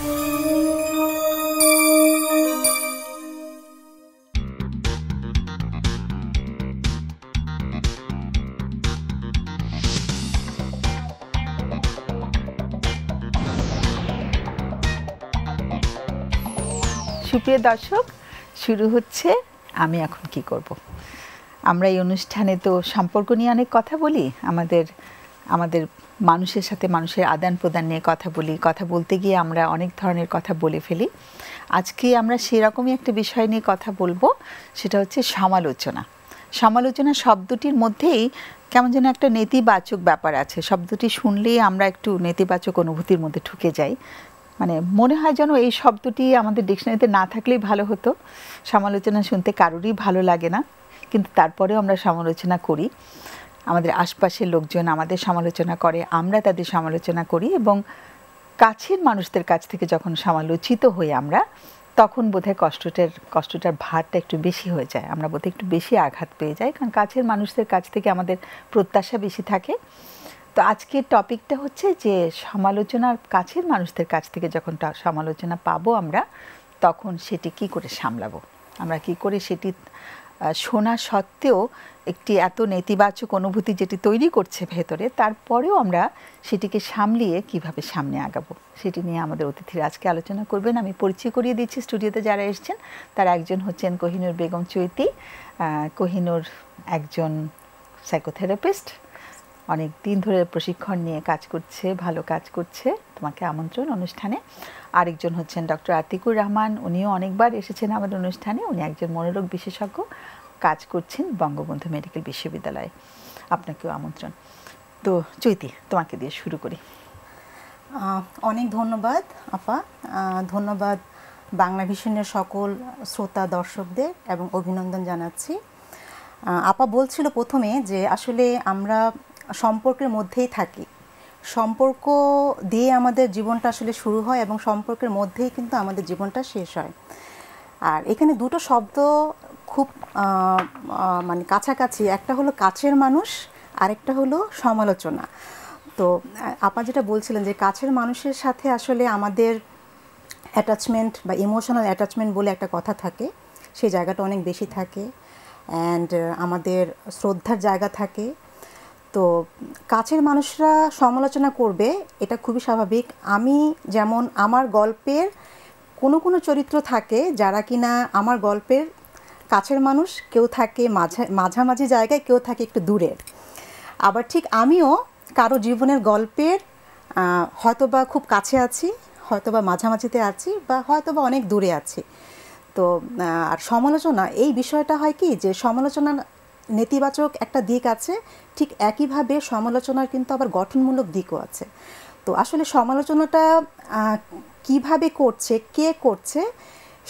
সুপ্রিয় দর্শক, শুরু হচ্ছে আমি এখন কি করব। আমরা এই অনুষ্ঠানে তো সম্পর্ক নিয়ে অনেক কথা বলি। আমাদের আমাদের মানুষের সাথে মানুষের আদান প্রদান নিয়ে কথা বলি, কথা বলতে গিয়ে আমরা অনেক ধরনের কথা বলে ফেলি। আজকে আমরা সেরকমই একটা বিষয় নিয়ে কথা বলব, সেটা হচ্ছে সমালোচনা। সমালোচনা শব্দটির মধ্যেই কেমন যেন একটা নেতিবাচক ব্যাপার আছে। শব্দটি শুনলেই আমরা একটু নেতিবাচক অনুভূতির মধ্যে ঢুকে যাই। মানে মনে হয় যেন এই শব্দটি আমাদের ডিকশনারিতে না থাকলেই ভালো হতো। সমালোচনা শুনতে কারোরই ভালো লাগে না, কিন্তু তারপরেও আমরা সমালোচনা করি। আমাদের আশপাশের লোকজন আমাদের সমালোচনা করে, আমরা তাদের সমালোচনা করি এবং কাছের মানুষদের কাছ থেকে যখন সমালোচিত হই আমরা, তখন বোধহয় কষ্টটার কষ্টটার ভারটা একটু বেশি হয়ে যায়। আমরা বোধহয় একটু বেশি আঘাত পেয়ে যাই কারণ কাছের মানুষদের কাছ থেকে আমাদের প্রত্যাশা বেশি থাকে। তো আজকের টপিকটা হচ্ছে যে সমালোচনার কাছের মানুষদের কাছ থেকে যখন সমালোচনা পাবো আমরা, তখন সেটি কি করে সামলাবো? আমরা কি করে সেটি শোনা সত্ত্বেও একটি এত নেতিবাচক অনুভূতি যেটি তৈরি করছে ভেতরে, তারপরেও আমরা সেটিকে সামলিয়ে কীভাবে সামনে আগাবো, সেটি নিয়ে আমাদের অতিথিরা আজকে আলোচনা করবেন। আমি পরিচয় করিয়ে দিচ্ছি স্টুডিওতে যারা এসছেন, তার একজন হচ্ছেন কোহিনুর বেগম চৈতি কোহিনুর একজন সাইকোথেরাপিস্ট অনেক দিন ধরে প্রশিক্ষণ নিয়ে কাজ করছে, ভালো কাজ করছে। তোমাকে আমন্ত্রণ অনুষ্ঠানে। আরেকজন হচ্ছেন ডক্টর আতিকুর রহমান। উনিও অনেকবার এসেছেন আমাদের অনুষ্ঠানে। উনি একজন মনোরোগ বিশেষজ্ঞ। কাজ করছেন বঙ্গবন্ধু মেডিকেল বিশ্ববিদ্যালয়ে। আপনাকেও আমন্ত্রণ। তো চৈতি, তোমাকে দিয়ে শুরু করি। অনেক ধন্যবাদ, আপা। ধন্যবাদ বাংলা ভিশনের সকল শ্রোতা, দর্শকদের এবং অভিনন্দন জানাচ্ছি। আপা বলছিল প্রথমে যে আসলে আমরা সম্পর্কের মধ্যেই থাকি। সম্পর্ক দিয়ে আমাদের জীবনটা আসলে শুরু হয় এবং সম্পর্কের মধ্যেই কিন্তু আমাদের জীবনটা শেষ হয়। আর এখানে দুটো শব্দ খুব মানে কাছাকাছি, একটা হলো কাছের মানুষ, আরেকটা হলো সমালোচনা। তো আপা যেটা বলছিলেন যে কাছের মানুষের সাথে আসলে আমাদের অ্যাটাচমেন্ট বা ইমোশনাল অ্যাটাচমেন্ট বলে একটা কথা থাকে, সেই জায়গাটা অনেক বেশি থাকে। অ্যান্ড আমাদের শ্রদ্ধার জায়গা থাকে। তো কাছের মানুষরা সমালোচনা করবে, এটা খুবই স্বাভাবিক। আমি যেমন আমার গল্পের কোনো কোনো চরিত্র থাকে যারা কিনা আমার গল্পের কাছের মানুষ, কেউ থাকে মাঝা, মাঝামাঝি জায়গায়, কেউ থাকে একটু দূরের আবার ঠিক আমিও কারও জীবনের গল্পের হয়তোবা খুব কাছে আছি, হয়তোবা মাঝামাঝিতে আছি বা হয়তোবা অনেক দূরে আছি। তো আর সমালোচনা, এই বিষয়টা হয় কি যে সমালোচনা নেতিবাচক একটা দিক আছে, ঠিক একইভাবে সমালোচনার কিন্তু আবার গঠনমূলক দিকও আছে। তো আসলে সমালোচনাটা কীভাবে করছে, কে করছে,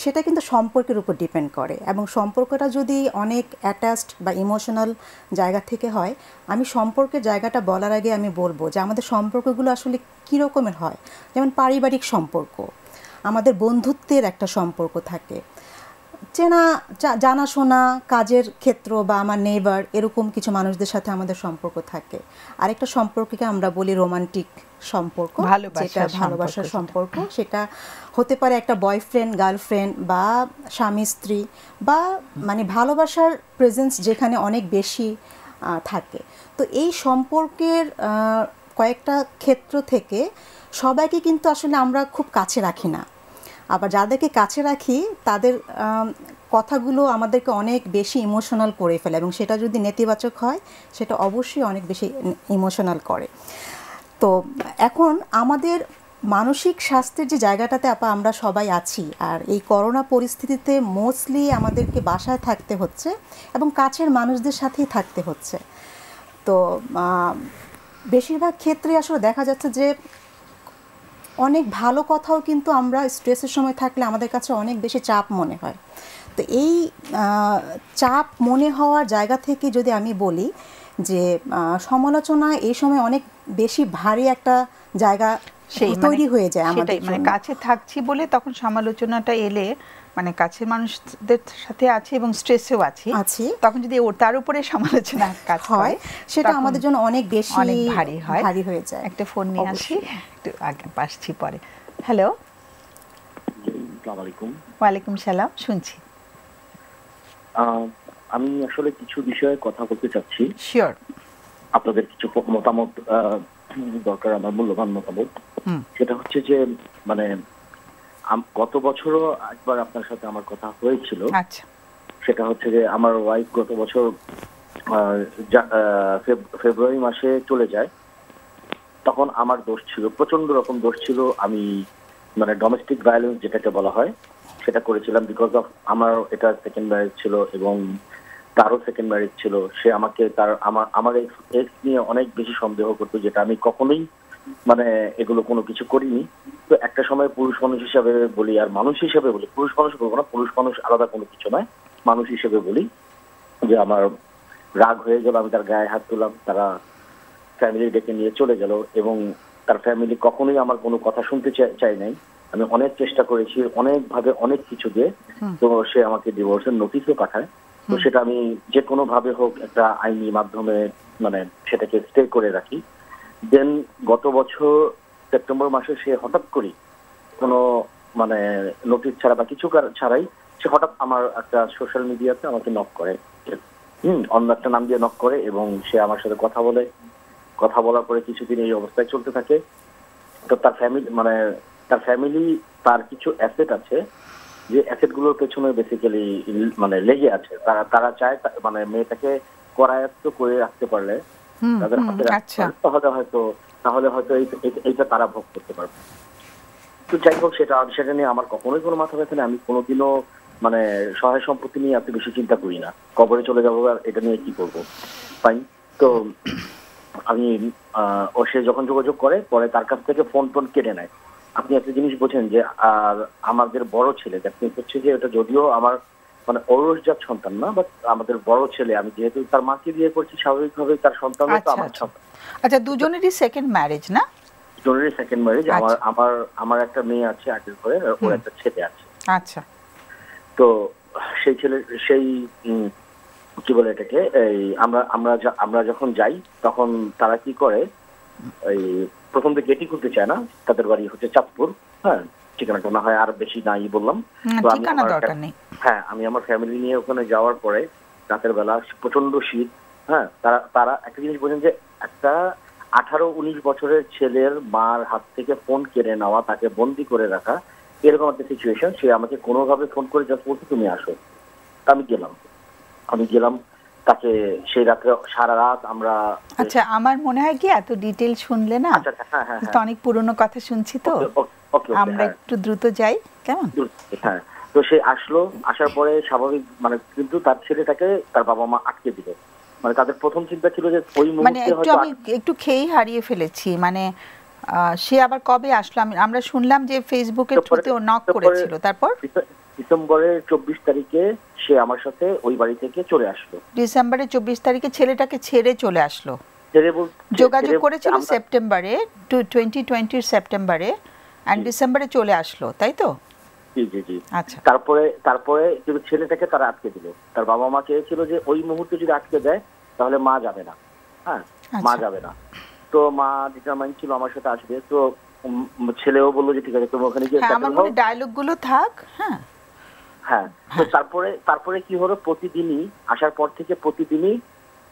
সেটা কিন্তু সম্পর্কের উপর ডিপেন্ড করে। এবং সম্পর্কটা যদি অনেক অ্যাটাচড বা ইমোশনাল জায়গা থেকে হয়, আমি সম্পর্কের জায়গাটা বলার আগে আমি বলব যে আমাদের সম্পর্কগুলো আসলে কী রকমের হয়। যেমন পারিবারিক সম্পর্ক, আমাদের বন্ধুত্বের একটা সম্পর্ক থাকে। চেনা জানাশোনা কাজের ক্ষেত্র বা আমার নেবার এরকম কিছু মানুষদের সাথে আমাদের সম্পর্ক থাকে। আরেকটা সম্পর্ককে আমরা বলি রোমান্টিক সম্পর্ক যেটা ভালোবাসার সম্পর্ক। সেটা হতে পারে একটা বয়ফ্রেন্ড গার্লফ্রেন্ড বা স্বামী স্ত্রী বা মানে ভালোবাসার প্রেজেন্স যেখানে অনেক বেশি থাকে। তো এই সম্পর্কের কয়েকটা ক্ষেত্র থেকে সবাইকে কিন্তু আসলে আমরা খুব কাছে রাখি না। আবার যাদেরকে কাছে রাখি, তাদের কথাগুলো আমাদেরকে অনেক বেশি ইমোশনাল করে ফেলে এবং সেটা যদি নেতিবাচক হয়, সেটা অবশ্যই অনেক বেশি ইমোশনাল করে। তো এখন আমাদের মানসিক স্বাস্থ্যের যে জায়গাটাতে আপা আমরা সবাই আছি, আর এই করোনা পরিস্থিতিতে মোস্টলি আমাদেরকে বাসায় থাকতে হচ্ছে এবং কাছের মানুষদের সাথেই থাকতে হচ্ছে। তো বেশিরভাগ ক্ষেত্রে আসলে দেখা যাচ্ছে যে অনেক ভালো কথাও কিন্তু আমরা স্ট্রেসের সময় থাকলে আমাদের কাছে অনেক বেশি চাপ মনে হয়। তো এই চাপ মনে হওয়ার জায়গা থেকে যদি আমি বলি যে সমালোচনা এই সময় অনেক বেশি ভারী একটা জায়গা সেই তৈরি হয়ে যায় আমাদের মানে কাছে থাকছি বলে তখন সমালোচনাটা এলে মানে কাছের মানুষদের সাথে আছে এবং স্ট্রেসেও আছি। আছি। তখন যদি ওর তার উপরে সমালোচনা কাজ হয় সেটা আমাদের জন্য অনেক বেশি অনেক ভারী হয়। ভারী হয়ে যায়। একটা ফোন নিয়ে আসি। একটু আগে পাসছি পরে। হ্যালো আসসালামু আলাইকুম ওয়ালাইকুম সালাম শুনছি। আহ, আমি আসলে কিছু বিষয়ে কথা বলতে চাচ্ছি। শিওর আপনাদের কিছু মতামত আহ, দরকার আমার মূল্যবান মতামত। হুম। সেটা হচ্ছে যে মানে গত বছরও একবার আপনার সাথে আমার কথা হয়েছিল। আচ্ছা। সেটা হচ্ছে যে আমার ওয়াইফ গত বছর ফেব্রুয়ারি মাসে চলে যায়। তখন আমার দোষ ছিল প্রচণ্ড রকম দোষ ছিল। আমি মানে ডোমেস্টিক ভায়োলেন্স যেটাকে বলা হয় সেটা করেছিলাম বিকজ অফ আমার এটা সেকেন্ড ম্যারেজ ছিল এবং তারও সেকেন্ড ম্যারেজ ছিল। সে আমাকে তার আমার আমার এক্স নিয়ে অনেক বেশি সন্দেহ করতো যেটা আমি কখনোই মানে এগুলো কোনো কিছু করিনি। তো একটা সময় পুরুষ মানুষ হিসাবে বলি আর মানুষ হিসেবে বলি পুরুষ মানুষ বলব না পুরুষ মানুষ আলাদা কোনো কিছু নয় মানুষ হিসেবে বলি যে আমার রাগ হয়ে গেল আমি তার গায়ে হাত তুললাম তারা ফ্যামিলি ডেকে নিয়ে চলে গেল এবং তার ফ্যামিলি কখনোই আমার কোনো কথা শুনতে চাই নাই। আমি অনেক চেষ্টা করেছি অনেক ভাবে অনেক কিছু দিয়ে। তো সে আমাকে ডিভোর্সের নোটিশও পাঠায়। তো সেটা আমি যে কোনো ভাবে হোক একটা আইনি মাধ্যমে মানে সেটাকে স্টে করে রাখি। দেন গত বছর সেপ্টেম্বর মাসে সে হঠাৎ করে কোনো মানে নোটিশ ছাড়া বা কিছু ছাড়াই সে হঠাৎ আমার একটা সোশ্যাল মিডিয়াতে আমাকে নক করে। হুম, অন্য একটা নাম দিয়ে নক করে এবং সে আমার সাথে কথা বলে। কথা বলার পরে কিছুদিন এই অবস্থায় চলতে থাকে। তো তার ফ্যামিলি মানে তার ফ্যামিলি তার কিছু অ্যাসেট আছে যে অ্যাসেটগুলোর পেছনে বেসিক্যালি মানে লেগে আছে। তারা তারা চায় মানে মেয়েটাকে করায়ত্ত করে রাখতে পারলে তাদের হাতে রাখতে আচ্ছা। তাহলে হয়তো তাহলে এইটা তারা ভোগ করতে পারবে। তো যাই হোক সেটা সেটা নিয়ে আমার কখনোই কোনো মাথা ব্যথা নেই। আমি কোনোদিনও মানে সহায় সম্পত্তি নিয়ে এত বেশি চিন্তা করি না। কবরে চলে যাব আর এটা নিয়ে কি করব? ফাইন তো আমি আহ, ও সে যখন যোগাযোগ করে পরে তার কাছ থেকে ফোন টোন কেটে নেয়। আপনি একটা জিনিস বোঝেন যে আর আমাদের বড় ছেলে দ্যাট হচ্ছে যে এটা যদিও আমার মানে ঔরসজাত সন্তান না বাট আমাদের বড় ছেলে আমি যেহেতু তার মাকে বিয়ে করছি স্বাভাবিকভাবে তার সন্তান তো আচ্ছা, আমার আচ্ছা। সন্তান। আচ্ছা দুজনেরই সেকেন্ড ম্যারেজ না? জরুরি সেকেন্ড ম্যারেজ আমার আচ্ছা। আমার আমার একটা মেয়ে আছে আগের ঘরে ওর একটা ছেলে আছে। আচ্ছা। তো সেই ছেলে সেই কি বলে এটাকে এই আমরা আমরা আমরা যখন যাই তখন তারা কি করে এই প্রথম দিকে গেটই খুলতে চায় না তাদের বাড়ি হচ্ছে চাঁদপুর হ্যাঁ? ঠিকানাটা না হয় আর বেশি নাই বললাম। তো আমি ঠিকানা দরকার নেই। হ্যাঁ আমি আমার ফ্যামিলি নিয়ে ওখানে যাওয়ার পরে রাতের বেলা প্রচণ্ড শীত হ্যাঁ তারা তারা একটা জিনিস বোঝেন যে একটা আঠারো উনিশ বছরের ছেলের মার হাত থেকে ফোন কেড়ে নেওয়া তাকে বন্দি করে রাখা এরকম একটা সিচুয়েশন সে আমাকে কোনোভাবে ফোন করে জাস্ট বলছে তুমি আসো। আমি গেলাম। আমি গেলাম তাকে সেই রাত্রে সারা রাত আমরা আচ্ছা আমার মনে হয় কি এত ডিটেল শুনলে না আচ্ছা হ্যাঁ হ্যাঁ অনেক পুরনো কথা শুনছি তো। আমরা হ্যাঁ। একটু দ্রুত যাই কেমন? হ্যাঁ। তো সে আসলো আসার পরে স্বাভাবিক মানে কিন্তু তার ছেলেটাকে তার বাবা মা আটকে দিল। মানে তাদের প্রথম চিন্তা ছিল যে ওই মানে মুহূর্তে একটু হয়তো আমি একটু খেয়েই হারিয়ে ফেলেছি। মানে সে আবার কবে আসলো? আমি আমরা শুনলাম যে তারপরে- থ্রুতে ও নক করেছিল। তারপর? ডিসেম্বরের চব্বিশ তারিখে সে আমার সাথে ওই বাড়ি থেকে চলে আসলো। ডিসেম্বরের চব্বিশ তারিখে ছেলেটাকে ছেড়ে চলে আসলো। যোগাযোগ করেছিল সেপ্টেম্বরে টু টোয়েন্টি টোয়েন্টির সেপ্টেম্বরে অ্যান্ড ডিসেম্বরে চলে আসলো তাই তো? জি জি জি। আচ্ছা। তারপরে তারপরে ছেলেটাকে তারা আটকে দিল। তার বাবা মা চেয়েছিল যে ওই মুহূর্তে যদি আটকে দেয় তাহলে মা যাবে না। হ্যাঁ মা আচ্ছা। যাবে না। তো মা ডিটারমাইন ছিল আমার সাথে আসবে। তো ছেলেও বলল যে ঠিক আছে তুমি ওখানে গিয়ে হ্যাঁ আমার মনে ডায়লগগুলো থাক হ্যাঁ। হ্যাঁ তো তারপরে তারপরে কি হলো? প্রতিদিনই আসার পর থেকে প্রতিদিনই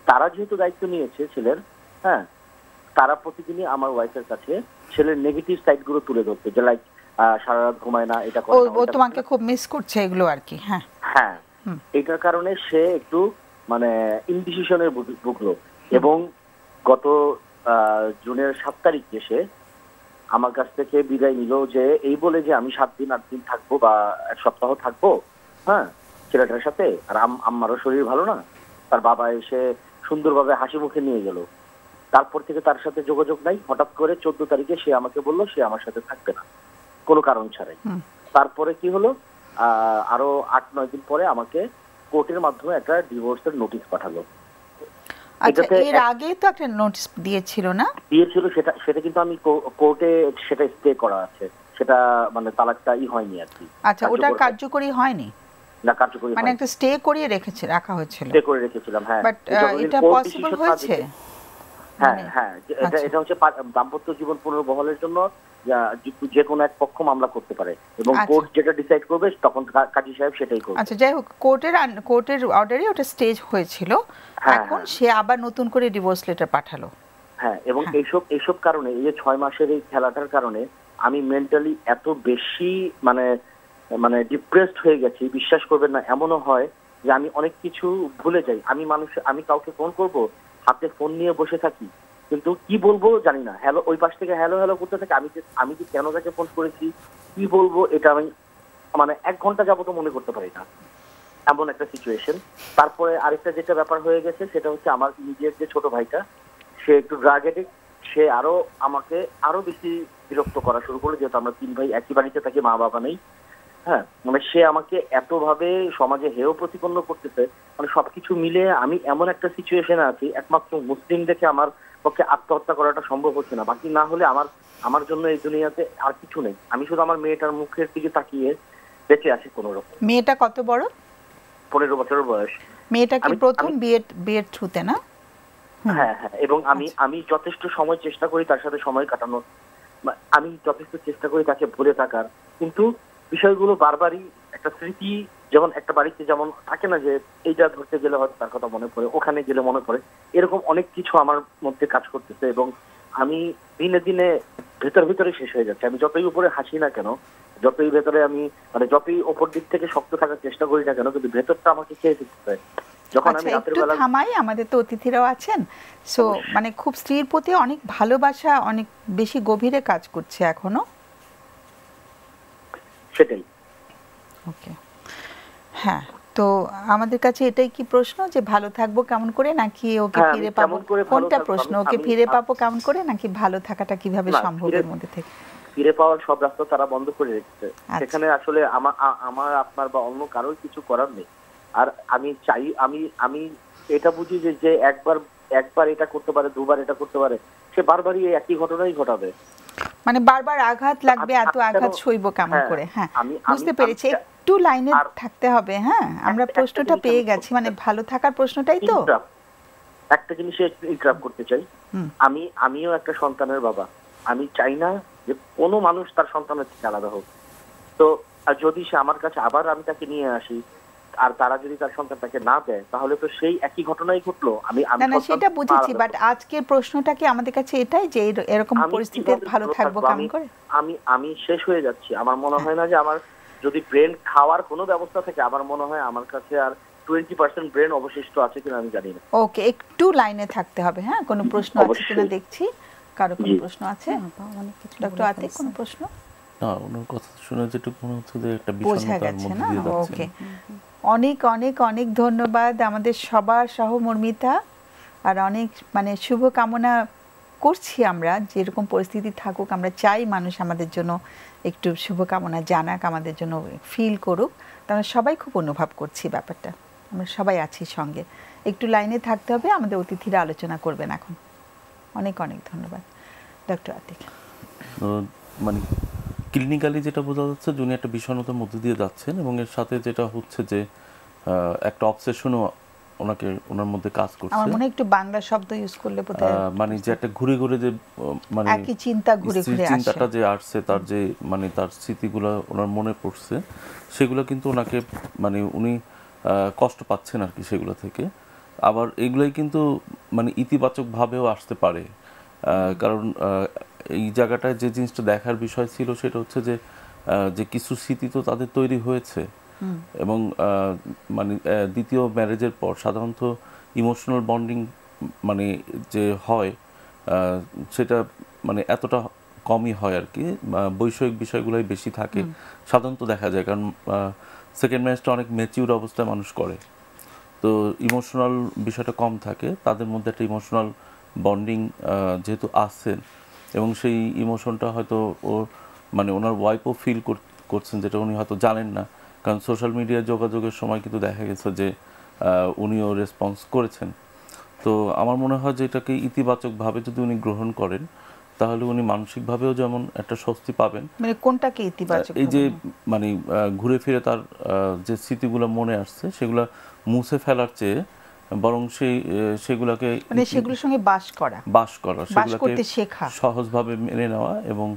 তারা যেহেতু দায়িত্ব নিয়েছে ছেলের হ্যাঁ তারা প্রতিদিনই আমার ওয়াইফের কাছে ছেলের নেগেটিভ সাইডগুলো তুলে ধরতো যে লাইক সারা রাত ঘুমায় না এটা ও তোমাকে খুব মিস করছে এগুলো আর কি হ্যাঁ। হ্যাঁ এটার কারণে সে একটু মানে ইনডিসিশনের ভুগলো। এবং গত জুনের সাত তারিখে সে আমার কাছ থেকে বিদায় নিল যে এই বলে যে আমি সাত দিন আট দিন থাকব বা এক সপ্তাহ থাকব হ্যাঁ ছেলেটার সাথে। আর আম- আম্মারও শরীর ভালো না। তার বাবা এসে সুন্দরভাবে হাসি মুখে নিয়ে গেল। তারপর থেকে তার সাথে যোগাযোগ নাই। হঠাৎ করে চোদ্দ তারিখে সে আমাকে বলল সে আমার সাথে থাকবে না। কোনো কারণ ছাড়াই। তারপরে কি হলো? আরও আট নয় দিন পরে আমাকে কোর্টের মাধ্যমে একটা ডিভোর্সের নোটিশ পাঠালো। আচ্ছা এর এক- আগে তো একটা নোটিশ দিয়েছিল না? দিয়েছিল সেটা সেটা কিন্তু আমি কোর্টে সেটা স্টে করা আছে। সেটা মানে তালাকটা ই হয়নি আর কি। আচ্ছা ওটা কার্যকরী হয়নি? না কার্যকরী মানে একটা স্টে করিয়ে রেখেছে রাখা হয়েছিল। স্টে করে রেখেছিলাম হ্যাঁ। বাট যতদিন এটা পসিবল হয়েছে? হ্যাঁ মানে- হ্যাঁ এটা আচ্ছা। এটা হচ্ছে দাম্পত্য জীবন পুনর্বহলের জন্য যা- কোনো এক পক্ষ মামলা করতে পারে এবং আচ্ছা। কোর্ট যেটা ডিসাইড করবে তখন কাজী সাহেব সেটাই করবে আচ্ছা যাই হোক কোর্টের কোর্টের অর্ডারে ওটা স্টেজ হয়েছিল হ্যাঁ, এখন হ্যাঁ। সে আবার নতুন করে ডিভোর্স লেটার পাঠালো হ্যাঁ এবং হ্যাঁ। এইসব এইসব কারণে এই যে ছয় মাসের এই খেলাটার কারণে আমি মেন্টালি এত বেশি মানে মানে ডিপ্রেসড হয়ে গেছি বিশ্বাস করবেন না এমনও হয় যে আমি অনেক কিছু ভুলে যাই আমি মানুষ আমি কাউকে ফোন করব হাতে ফোন নিয়ে বসে থাকি। কিন্তু কি বলব জানি না। হ্যালো ওই পাশ থেকে হ্যালো হ্যালো করতে থাকে। আমি আমি যে কেন তাকে ফোন করেছি, কি বলব এটা আমি মানে এক ঘণ্টা যাবত মনে করতে পারি না। এমন একটা সিচুয়েশন তারপরে আরেকটা যেটা ব্যাপার হয়ে গেছে, সেটা হচ্ছে আমার নিজের যে ছোট ভাইটা, সে একটু ড্রাগ এডিক্ট সে আরও আমাকে আরও বেশি বিরক্ত করা শুরু করল যেহেতু আমরা তিন ভাই একই বাড়িতে থাকি মা বাবা নেই। হ্যাঁ মানে সে আমাকে এতভাবে সমাজে হেয় প্রতিপন্ন করতেছে মানে সবকিছু মিলে আমি এমন একটা সিচুয়েশনে আছি একমাত্র মুসলিম দেখে আমার পক্ষে আত্মহত্যা করাটা সম্ভব হচ্ছে না। বাকি না হলে আমার আমার জন্য এই দুনিয়াতে আর কিছু নেই। আমি শুধু আমার মেয়েটার মুখের দিকে তাকিয়ে বেঁচে আছি কোনো রকম মেয়েটা কত বড়? পনেরো বছরের বয়স। মেয়েটা কি প্রথম আমি- বিয়ের বিয়ের থ্রুতে না? হ্যাঁ হ্যাঁ এবং আমি আচ্ছা। আমি যথেষ্ট সময় চেষ্টা করি তার সাথে সময় কাটানোর। আমি যথেষ্ট চেষ্টা করি তাকে ভুলে থাকার। কিন্তু বিষয়গুলো বারবারই একটা স্মৃতি যেমন একটা বাড়িতে যেমন থাকে না যে এইটা ধরতে গেলে হয়তো তার কথা মনে পড়ে ওখানে গেলে মনে পড়ে এরকম অনেক কিছু আমার মধ্যে কাজ করতেছে এবং আমি দিনে দিনে ভেতর ভেতরে শেষ হয়ে যাচ্ছে। আমি যতই উপরে হাসি না কেন যতই ভেতরে আমি মানে যতই ওপর দিক থেকে শক্ত থাকার চেষ্টা করি না কেন কিন্তু ভেতরটা আমাকে খেয়ে ফেলতে যখন আচ্ছা আমি রাতের বেলা থামাই আমাদের তো অতিথিরাও আছেন। সো মানে খুব স্ত্রীর প্রতি অনেক ভালোবাসা অনেক বেশি গভীরে কাজ করছে এখনও। সেটাই ওকে। হ্যাঁ তো আমাদের কাছে এটাই কি প্রশ্ন যে ভালো থাকব কেমন করে নাকি ওকে হ্যাঁ, ফিরে পাবো? কোনটা প্রশ্ন? ওকে ফিরে পাবো কেমন করে নাকি ভালো থাকাটা কীভাবে না, সম্ভবের মধ্যে থেকে? ফিরে পাওয়ার সব রাস্তা তারা বন্ধ করে রেখেছে। আচ্ছা। সেখানে আসলে আমার আমার আপনার বা অন্য কারোর কিছু করার নেই। আর আমি চাই আমি আমি এটা বুঝি যে যে একবার একবার এটা করতে পারে দুবার এটা করতে পারে সে বারবারই একই ঘটনাই ঘটাবে। মানে বারবার আঘাত লাগবে এত আঘাত সইব কেমন হ্যাঁ, করে? হ্যাঁ বুঝতে পেরেছি। একটু লাইনে থাকতে হবে হ্যাঁ? আমরা প্রশ্নটা পেয়ে জিনিস গেছি মানে ভালো থাকার প্রশ্নটাই তো। একটা জিনিসে ইন্টারাপ্ট করতে চাই। আমি আমিও একটা সন্তানের বাবা। আমি চাই না যে কোনো মানুষ তার সন্তানের থেকে আলাদা হোক। তো যদি সে আমার কাছে আবার আমি তাকে নিয়ে আসি আর তারা যদি তার সন্তানটাকে না দেয় তাহলে তো সেই একই ঘটনাই ঘটলো। আমি আমি না না সেটা বুঝেছি বাট আজকের প্রশ্নটা কি আমাদের কাছে এটাই যে এরকম পরিস্থিতিতে ভালো থাকব কেমন করে? আমি আমি শেষ হয়ে যাচ্ছি। আমার মনে হয়। না যে আমার যদি ব্রেন খাওয়ার কোনো ব্যবস্থা থাকে আমার মনে হয় আমার কাছে আর টোয়েন্টি পার্সেন্ট ব্রেন অবশিষ্ট আছে কিনা আমি জানি না। ওকে একটু লাইনে থাকতে হবে হ্যাঁ? কোনো প্রশ্ন আছে অবশ্যই। কিনা দেখছি? কারও কোনো প্রশ্ন আছে? হ্যাঁ, অনেক কিছু ডক্টর আতিক কোনো প্রশ্ন? না ওনার কথা শুনে যেটুকু মনে হচ্ছে যে একটা বোঝা বিষণ্ণতার মধ্যে না? দিয়ে যাচ্ছেন। ওকে। অনেক অনেক অনেক ধন্যবাদ আমাদের সবার সহমর্মিতা। আর অনেক মানে শুভকামনা করছি আমরা, যেরকম পরিস্থিতি থাকুক, আমরা চাই মানুষ আমাদের জন্য একটু শুভকামনা জানাক, আমাদের জন্য ফিল করুক। তো আমরা সবাই খুব অনুভব করছি ব্যাপারটা। আমরা সবাই আছি সঙ্গে। একটু লাইনে থাকতে হবে, আমাদের অতিথিরা আলোচনা করবেন এখন। অনেক অনেক ধন্যবাদ। ডক্টর আতিক মানে ক্লিনিক্যালি যেটা বোঝা যাচ্ছে যে উনি একটা বিষণ্ণতার মধ্যে দিয়ে যাচ্ছেন এবং এর সাথে যেটা হচ্ছে যে একটা অবসেশনও ওনাকে ওনার মধ্যে কাজ করছে। আমার মনে একটু বাংলা শব্দ ইউজ করলে বোধ আহ, মানে যে একটা ঘুরে ঘুরে যে মানে একই চিন্তা ঘুরে ঘুরে আসে। চিন্তাটা যে আসছে তার যে মানে তার স্মৃতিগুলো ওনার মনে পড়ছে সেগুলো কিন্তু ওনাকে মানে উনি কষ্ট পাচ্ছেন আর কি সেগুলো থেকে। আবার এগুলোই কিন্তু মানে ইতিবাচক ভাবেও আসতে পারে। আহ, কারণ আহ, এই জায়গাটায় যে জিনিসটা দেখার বিষয় ছিল সেটা হচ্ছে যে যে কিছু স্মৃতি তো তাদের তৈরি হয়েছে। এবং মানে দ্বিতীয় ম্যারেজের পর সাধারণত ইমোশনাল বন্ডিং মানে যে হয় সেটা মানে এতটা কমই হয় আর কি বৈষয়িক বিষয়গুলোই বেশি থাকে। সাধারণত দেখা যায় কারণ সেকেন্ড ম্যারেজটা অনেক ম্যাচিউর অবস্থায় মানুষ করে। তো ইমোশনাল বিষয়টা কম থাকে তাদের মধ্যে একটা ইমোশনাল বন্ডিং যেহেতু আসছেন এবং সেই ইমোশনটা হয়তো ওর মানে ওনার ওয়াইফও ফিল করছেন যেটা উনি হয়তো জানেন না। কারণ সোশ্যাল মিডিয়া যোগাযোগের সময় কিন্তু দেখা গেছে যে উনিও রেসপন্স করেছেন। তো আমার মনে হয় যে এটাকে ইতিবাচকভাবে যদি উনি গ্রহণ করেন তাহলে উনি মানসিকভাবেও যেমন একটা স্বস্তি পাবেন। মানে কোনটাকে ইতিবাচক এই যে মানে ঘুরে ফিরে তার যে স্মৃতিগুলো মনে আসছে সেগুলো মুছে ফেলার চেয়ে বরং সেই সেগুলোকে মানে সেগুলোর সঙ্গে বাস করা। বাস করা সেগুলোকে করতে শেখা। সহজভাবে মেনে নেওয়া এবং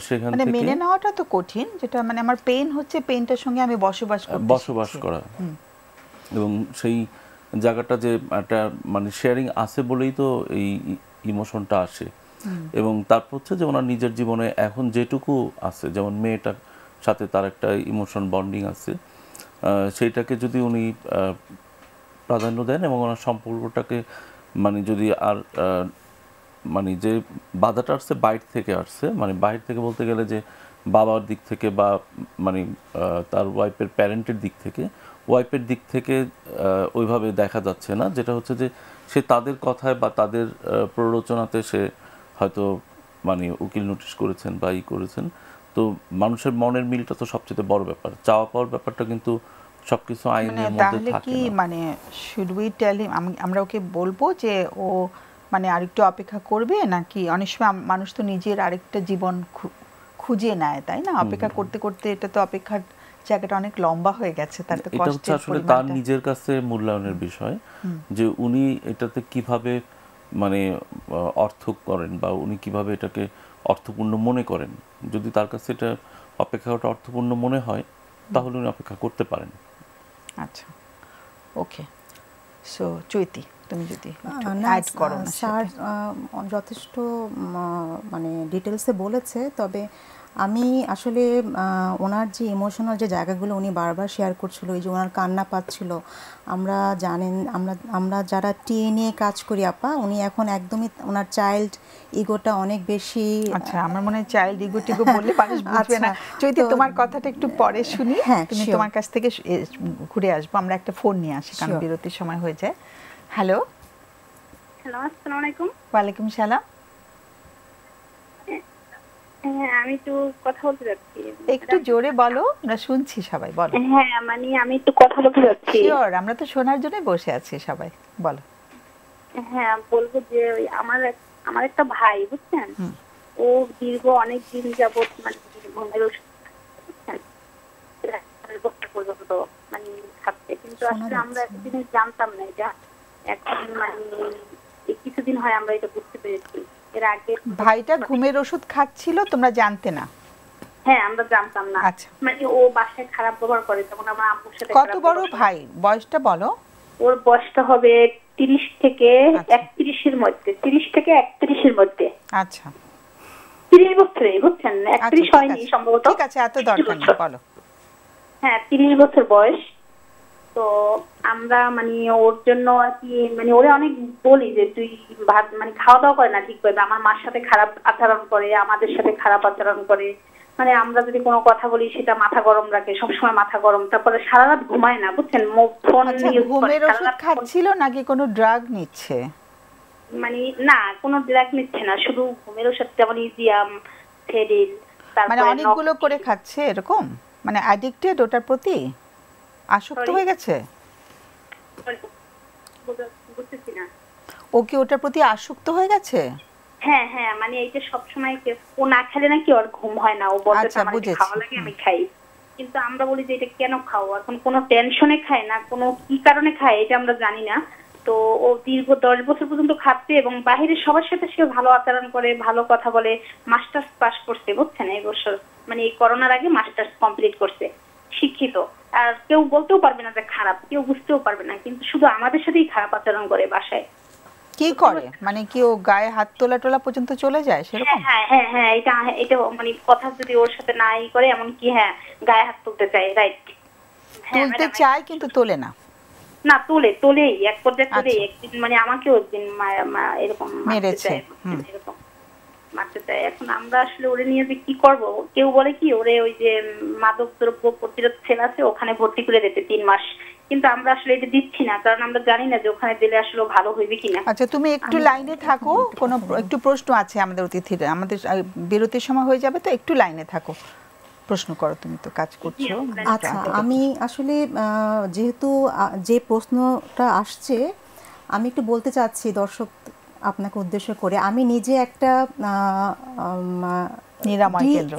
সেখান মানে থেকে মেনে নেওয়াটা তো কঠিন যেটা মানে আমার পেইন হচ্ছে পেইনটার সঙ্গে আমি বসবাস করতে বসবাস করা। এবং সেই জায়গাটা যে একটা মানে শেয়ারিং আছে বলেই তো এই ইমোশনটা আসে। এবং তারপর হচ্ছে যে ওনার নিজের জীবনে এখন যেটুকু আছে যেমন মেয়েটার সাথে তার একটা ইমোশন বন্ডিং আছে সেইটাকে যদি উনি আহ, প্রাধান্য দেন এবং ওনার সম্পর্কটাকে মানে যদি আর মানে যে বাধাটা আসছে বাইর থেকে আসছে মানে বাইর থেকে বলতে গেলে যে বাবার দিক থেকে বা মানে তার ওয়াইফের প্যারেন্টের দিক থেকে ওয়াইফের দিক থেকে ওইভাবে দেখা যাচ্ছে না। যেটা হচ্ছে যে সে তাদের কথায় বা তাদের প্ররোচনাতে সে হয়তো মানে উকিল নোটিশ করেছেন বা ই করেছেন। তো মানুষের মনের মিলটা তো সবচেয়ে বড় ব্যাপার। চাওয়া পাওয়ার ব্যাপারটা কিন্তু সবকিছু মানে আইনের মধ্যে তাহলে থাকে কি মানে শুড উই টেল হিম আমরা ওকে বলব যে ও মানে আরেকটু অপেক্ষা করবে নাকি অনেক সময় মানুষ তো নিজের আরেকটা জীবন খুঁজে নেয় তাই না? অপেক্ষা করতে করতে এটা তো অপেক্ষার জায়গাটা অনেক লম্বা হয়ে গেছে তার তো এটা হচ্ছে আসলে তার নিজের কাছে মূল্যায়নের বিষয় যে উনি এটাতে কীভাবে মানে অর্থ করেন বা উনি কীভাবে এটাকে অর্থপূর্ণ মনে করেন। যদি তার কাছে এটা অপেক্ষাটা অর্থপূর্ণ মনে হয় তাহলে উনি অপেক্ষা করতে পারেন। আচ্ছা ওকে। সো চৈতি তুমি যদি অ্যাড করো স্যার যথেষ্ট মানে ডিটেলসে বলেছে তবে আমি আসলে আহ, ওনার যে ইমোশনাল যে জায়গাগুলো উনি বারবার শেয়ার করছিল এই যে ওনার কান্না পাচ্ছিল আমরা জানেন আমরা আমরা যারা টিএ নিয়ে কাজ করি আপা উনি এখন একদমই ওনার চাইল্ড ইগোটা অনেক বেশি আচ্ছা আমার মনে হয় চাইল্ড ইগো টিগো বললে মানুষ বুঝবে না। আচ্ছা, চৈতি তোমার কথাটা একটু পরে শুনি। হ্যাঁ, তুমি. তোমার কাছ থেকে ঘুরে আসব আমরা একটা ফোন নিয়ে আসি কারণ বিরতির সময় হয়ে যায়। হ্যালো হ্যালো আসসালামু আলাইকুম। ওয়ালাইকুম সালাম। হ্যাঁ আমি একটু কথা বলতে যাচ্ছি। একটু জোরে বলো শুনছি সবাই বলো। হ্যাঁ মানে আমি একটু কথা বলতে যাচ্ছি। শিওর আমরা তো শোনার জন্য বসে আছি সবাই বলো। হ্যাঁ বলব যে আমার আমার একটা ভাই বুঝছেন? ও দীর্ঘ অনেক দিন যাবত মানে ঘুমের ওষুধ পর্যন্ত মানে খাচ্ছে। কিন্তু আসলে আমরা। এতদিন জানতাম না এটা এখন মানে কিছুদিন হয় আমরা এটা বুঝতে পেরেছি। এর আগে ভাইটা ঘুমের ওষুধ খাচ্ছিল তোমরা জানতে না। হ্যাঁ আমরা জানতাম না। আচ্ছা। মানে ও বাসায় খারাপ ব্যবহার করে আমার আম্মুর সাথে কত বড় ভাই? বয়সটা বলো। ওর বয়সটা হবে তিরিশ থেকে আচ্ছা। একত্রিশের মধ্যে। তিরিশ থেকে একত্রিশের মধ্যে। আচ্ছা। তিরিশ বছরে বুঝছেন? আচ্ছা একত্রিশ ঠিক হয়নি সম্ভবত। ঠিক আছে এত দরকার নেই বলো। হ্যাঁ তিরিশ বছর বয়স। তো আমরা মানে ওর জন্য আর কি মানে ওরে অনেক বলি যে তুই ভাত মানে খাওয়া দাওয়া করে না ঠিক করে আমার মার সাথে খারাপ আচরণ করে আমাদের সাথে খারাপ আচরণ করে। মানে আমরা যদি কোনো কথা বলি সেটা মাথা গরম রাখে সবসময় মাথা গরম। তারপরে সারা রাত ঘুমায় না বুঝছেন? ফোন আচ্ছা ঘুমের ওষুধ খাচ্ছিল নাকি কোনো ড্রাগ নিচ্ছে? মানে না কোনো ড্রাগ নিচ্ছে না শুধু ঘুমের ওষুধ যেমন ইজিয়াম থেরিল মানে অনেকগুলো করে খাচ্ছে এরকম? মানে অ্যাডিক্টেড ওটার প্রতি? আসক্ত হয়ে গেছে? বুঝতেছি ও কি ওটার প্রতি আসক্ত হয়ে গেছে? হ্যাঁ হ্যাঁ মানে এইটা সবসময় কে- ও না খেলে নাকি ওর ঘুম হয় না ও বলতে আচ্ছা, আমার বুঝেছি। খাওয়া লাগে আমি খাই। কিন্তু আমরা বলি যে এটা কেন খাও? এখন কোনো টেনশনে খায় না কোনো কি কারণে খায় এটা আমরা জানি না। তো ও দীর্ঘ দশ বছর পর্যন্ত খাচ্ছে এবং বাহিরের সবার সাথে সে ভালো আচরণ করে ভালো কথা বলে মাস্টার্স পাস করছে বুঝছেন? এই বছর মানে এই করোনার আগে মাস্টার্স কমপ্লিট করছে। শিক্ষিত। আর কেউ বলতেও পারবে না যে খারাপ কেউ বুঝতেও পারবে না কিন্তু শুধু আমাদের সাথেই খারাপ আচরণ করে বাসায়। কি করে? মানে কি ও গায়ে হাত তোলা টোলা পর্যন্ত চলে যায় সেরকম? হ্যাঁ হ্যাঁ হ্যাঁ এটা এটা মানে কথা যদি ওর সাথে নাই করে এমন কি হ্যাঁ গায়ে হাত তুলতে চায় রাইট তুলতে চায় কিন্তু তোলে না। না তোলে তোলেই এক পর্যায়ে তোলেই আচ্ছা। একদিন মানে আমাকেও একদিন এরকম মেরেছে, এরকম। মারতে চায়। এখন আমরা আসলে ওরে নিয়ে যে কি করব? কেউ বলে কি ওরে ওই যে মাদক দ্রব্য প্রতিরোধ সেল আছে ওখানে ভর্তি করে দিতে তিন মাস। কিন্তু আমরা আসলে এটা দিচ্ছি না কারণ আমরা জানি না যে ওখানে দিলে আসলে ভালো হইবে কিনা। আচ্ছা তুমি একটু লাইনে থাকো কোনো একটু প্রশ্ন আছে আমাদের অতিথির। আমাদের বিরতির সময় হয়ে যাবে তো একটু লাইনে থাকো। প্রশ্ন করো তুমি তো কাজ করছ। আচ্ছা আমি আসলে আহ, যেহেতু যে প্রশ্নটা আসছে আমি একটু বলতে চাচ্ছি দর্শক আপনাকে উদ্দেশ্য করে আমি নিজে একটা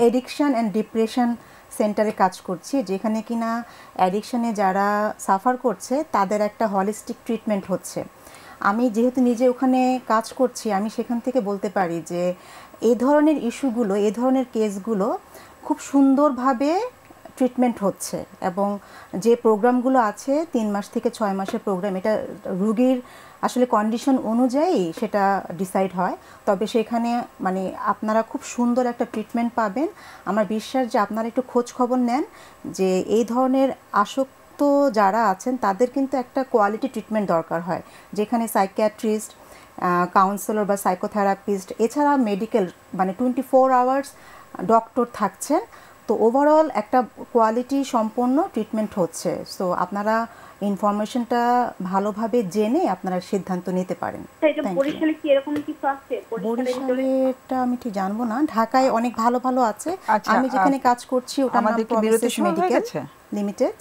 এডিকশন অ্যান্ড ডিপ্রেশন সেন্টারে কাজ করছি যেখানে কিনা অ্যাডিকশনে যারা সাফার করছে তাদের একটা হলিস্টিক ট্রিটমেন্ট হচ্ছে। আমি যেহেতু নিজে ওখানে কাজ করছি আমি সেখান থেকে বলতে পারি যে এ ধরনের ইস্যুগুলো এ ধরনের কেসগুলো খুব সুন্দরভাবে ট্রিটমেন্ট হচ্ছে এবং যে প্রোগ্রামগুলো আছে তিন মাস থেকে ছয় মাসের প্রোগ্রাম এটা রুগীর আসলে কন্ডিশন অনুযায়ী সেটা ডিসাইড হয়। তবে সেখানে মানে আপনারা খুব সুন্দর একটা ট্রিটমেন্ট পাবেন। আমার বিশ্বাস যে আপনারা একটু খোঁজ খবর নেন যে এই ধরনের আসক্ত যারা আছেন, তাদের কিন্তু একটা কোয়ালিটি ট্রিটমেন্ট দরকার হয়। যেখানে সাইকিয়াট্রিস্ট কাউন্সিলর বা সাইকোথেরাপিস্ট এছাড়া মেডিকেল মানে টোয়েন্টি ফোর আওয়ার্স ডক্টর থাকছেন। তো ওভারঅল একটা কোয়ালিটি সম্পন্ন ট্রিটমেন্ট হচ্ছে। সো আপনারা ইনফরমেশনটা ভালোভাবে জেনে আপনারা সিদ্ধান্ত নিতে পারেন. বরিশালে কি এরকম কিছু আছে? বরিশালের আমি ঠিক জানব না। ঢাকায় অনেক ভালো ভালো আছে। আচ্ছা, আমি যেখানে কাজ করছি ওটা আমাদের হয়ে গেছে? লিমিটেড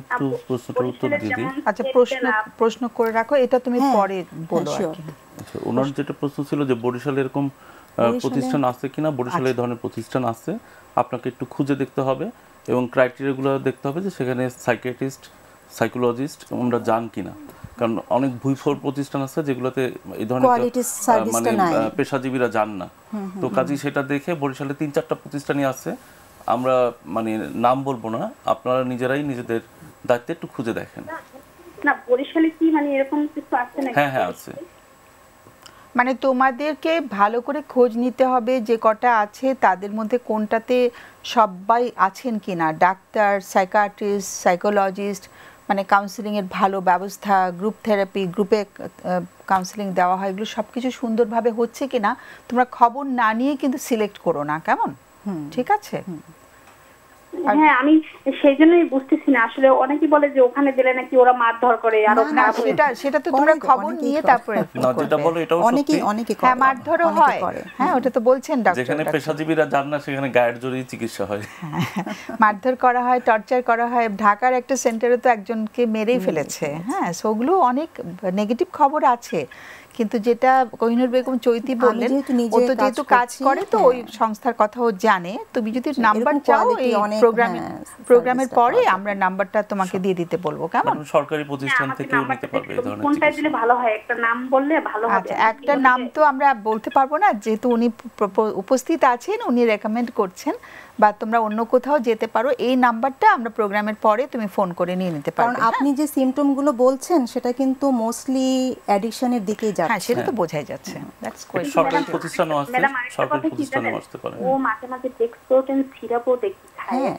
একটু প্রশ্নটার উত্তর যেমন আচ্ছা প্রশ্ন প্রশ্ন করে রাখো এটা তুমি হ্যাঁ, পরে বলো হ্যাঁ। আচ্ছা ওনার যেটা প্রশ্ন ছিল যে বরিশালে এরকম প্রতিষ্ঠান আছে কিনা? বরিশালে এই ধরনের প্রতিষ্ঠান আছে। আপনাকে একটু খুঁজে দেখতে হবে এবং ক্রাইটেরিয়াগুলো দেখতে হবে যে সেখানে সাইকিয়াট্রিস্ট সাইকোলজিস্ট আমরা যান কিনা। কারণ অনেক ভুইফোর প্রতিষ্ঠান আছে যেগুলোতে এই ধরনের মানে পেশাজীবীরা যান না। তো কাজী সেটা দেখে বরিশালে তিন চারটা প্রতিষ্ঠানই আছে। আমরা মানে নাম বলব না আপনারা নিজেরাই নিজেদের দায়িত্বে একটু খুঁজে দেখেন। না বরিশালে কি মানে এরকম কিছু আছে নাকি? হ্যাঁ হ্যাঁ আছে। মানে তোমাদেরকে ভালো করে খোঁজ নিতে হবে যে কটা আছে তাদের মধ্যে কোনটাতে সবাই আছেন কিনা? ডাক্তার সাইকাট্রিস্ট সাইকোলজিস্ট মানে কাউন্সিলিংয়ের ভালো ব্যবস্থা গ্রুপ থেরাপি গ্রুপে কাউন্সিলিং দেওয়া হয় এগুলো সব কিছু সুন্দরভাবে হচ্ছে কিনা তোমরা খবর না নিয়ে কিন্তু সিলেক্ট করো না কেমন? ঠিক আছে? হ্যাঁ আমি সেই জন্যই বুঝতেছি না। আসলে অনেকেই বলে যে ওখানে দিলে নাকি ওরা মারধর করে আরও হয়ে সেটা সেটা তো তোমরা খবর নিয়ে তারপরে যেটা বলো এটাও অনেকেই অনেকে হ্যাঁ মারধরও হয়। হ্যাঁ ওটা তো বলছেন ডক্টর যেখানে পেশাজীবীরা যান না সেখানে গায়ের জোরেই চিকিৎসা হয়। মারধর করা হয় টর্চার করা হয়। ঢাকার একটা সেন্টারে তো একজনকে মেরেই ফেলেছে। হ্যাঁ সেগুলো অনেক নেগেটিভ খবর আছে। কিন্তু যেটা কোহিনুর বেগম চৈতি বললেন ও তো যেহেতু কাজ করে তো ওই হ্যাঁ। সংস্থার কথাও জানে। তুমি যদি নাম্বার চাও এই প্রোগ্রামে হ্যাঁ, প্রোগ্রামের পরে আমরা নাম্বারটা তোমাকে দিয়ে দিতে বলব কেমন? মানে সরকারি প্রতিষ্ঠান আমাকে থেকেও নিতে পারবে এই ধরনের কোনটা দিলে ভালো হয় একটা নাম বললে ভালো হবে। আচ্ছা একটা নাম তো আমরা বলতে পারব না যেহেতু উনি উপস্থিত আছেন উনি রেকমেন্ড করছেন। বা তোমরা অন্য কোথাও যেতে পারো এই নাম্বারটা আমরা প্রোগ্রামের পরে তুমি ফোন করে নিয়ে নিতে কারণ হ্যাঁ? আপনি যে সিমটমগুলো বলছেন সেটা কিন্তু মোস্টলি অ্যাডিকশনের দিকেই হ্যাঁ যাচ্ছে। সেটা তো বোঝাই যাচ্ছে। দ্যাটস এটা সরকারি প্রতিষ্ঠানও আছে সরকারি প্রতিষ্ঠানও আসতে পারে। ও মাঝে মাঝে ডেক্সপ্রোটেন সিরাপও দেখি। হ্যাঁ,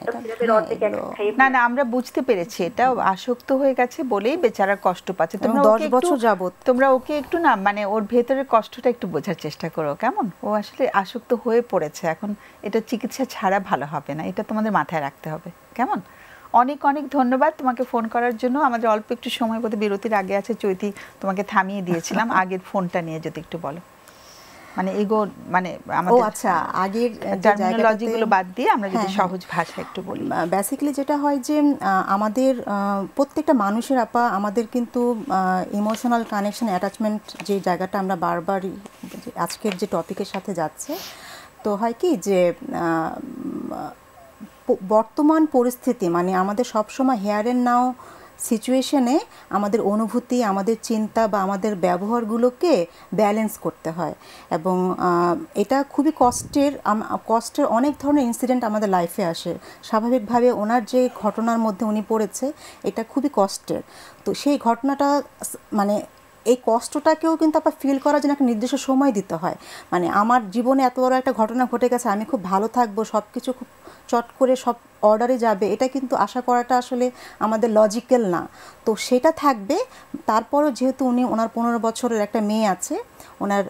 না না আমরা বুঝতে পেরেছি এটা আসক্ত হয়ে গেছে বলেই বেচারা কষ্ট পাচ্ছে। তোমরা দশ বছর যাবত। তোমরা ওকে একটু না মানে ওর ভেতরের কষ্টটা একটু বোঝার চেষ্টা করো কেমন? ও আসলে আসক্ত হয়ে পড়েছে এখন এটা চিকিৎসা ছাড়া ভালো হবে না এটা তোমাদের মাথায় রাখতে হবে কেমন? অনেক অনেক ধন্যবাদ তোমাকে ফোন করার জন্য আমাদের অল্প একটু সময় বোধহয় বিরতির আগে আছে চৈতি তোমাকে থামিয়ে দিয়েছিলাম আগের ফোনটা নিয়ে যদি একটু বলো। মানে এগো মানে আমাদের ও আচ্ছা আগের যে টার্মিনোলজি গুলো বাদ দিয়ে আমরা যদি হ্যাঁ, হ্যাঁ। সহজ ভাষা একটু বলি বেসিক্যালি যেটা হয় যে আমাদের প্রত্যেকটা মানুষের আপা আমাদের কিন্তু ইমোশনাল কানেকশন অ্যাটাচমেন্ট যে জায়গাটা আমরা বারবারই আজকের যে টপিকের সাথে যাচ্ছে তো হয় কি যে বর্তমান পরিস্থিতি মানে আমাদের সবসময় হেয়ার অ্যান্ড নাও সিচুয়েশনে আমাদের অনুভূতি, আমাদের চিন্তা বা আমাদের ব্যবহারগুলোকে ব্যালেন্স করতে হয়। এবং এটা খুবই কষ্টের কষ্টের অনেক ধরনের ইনসিডেন্ট আমাদের লাইফে আসে। স্বাভাবিকভাবে ওনার যে ঘটনার মধ্যে উনি পড়েছে, এটা খুবই কষ্টের। তো সেই ঘটনাটা মানে এই কষ্টটাকেও কিন্তু আবার ফিল করার জন্য একটা নির্দিষ্ট সময় দিতে হয়। মানে আমার জীবনে এত বড় একটা ঘটনা ঘটে গেছে, আমি খুব ভালো থাকব সব কিছু খুব চট করে সব অর্ডারে যাবে। এটা কিন্তু আশা করাটা আসলে আমাদের লজিক্যাল না। তো সেটা থাকবে। তারপরও যেহেতু উনি ওনার পনেরো বছরের একটা মেয়ে আছে, ওনার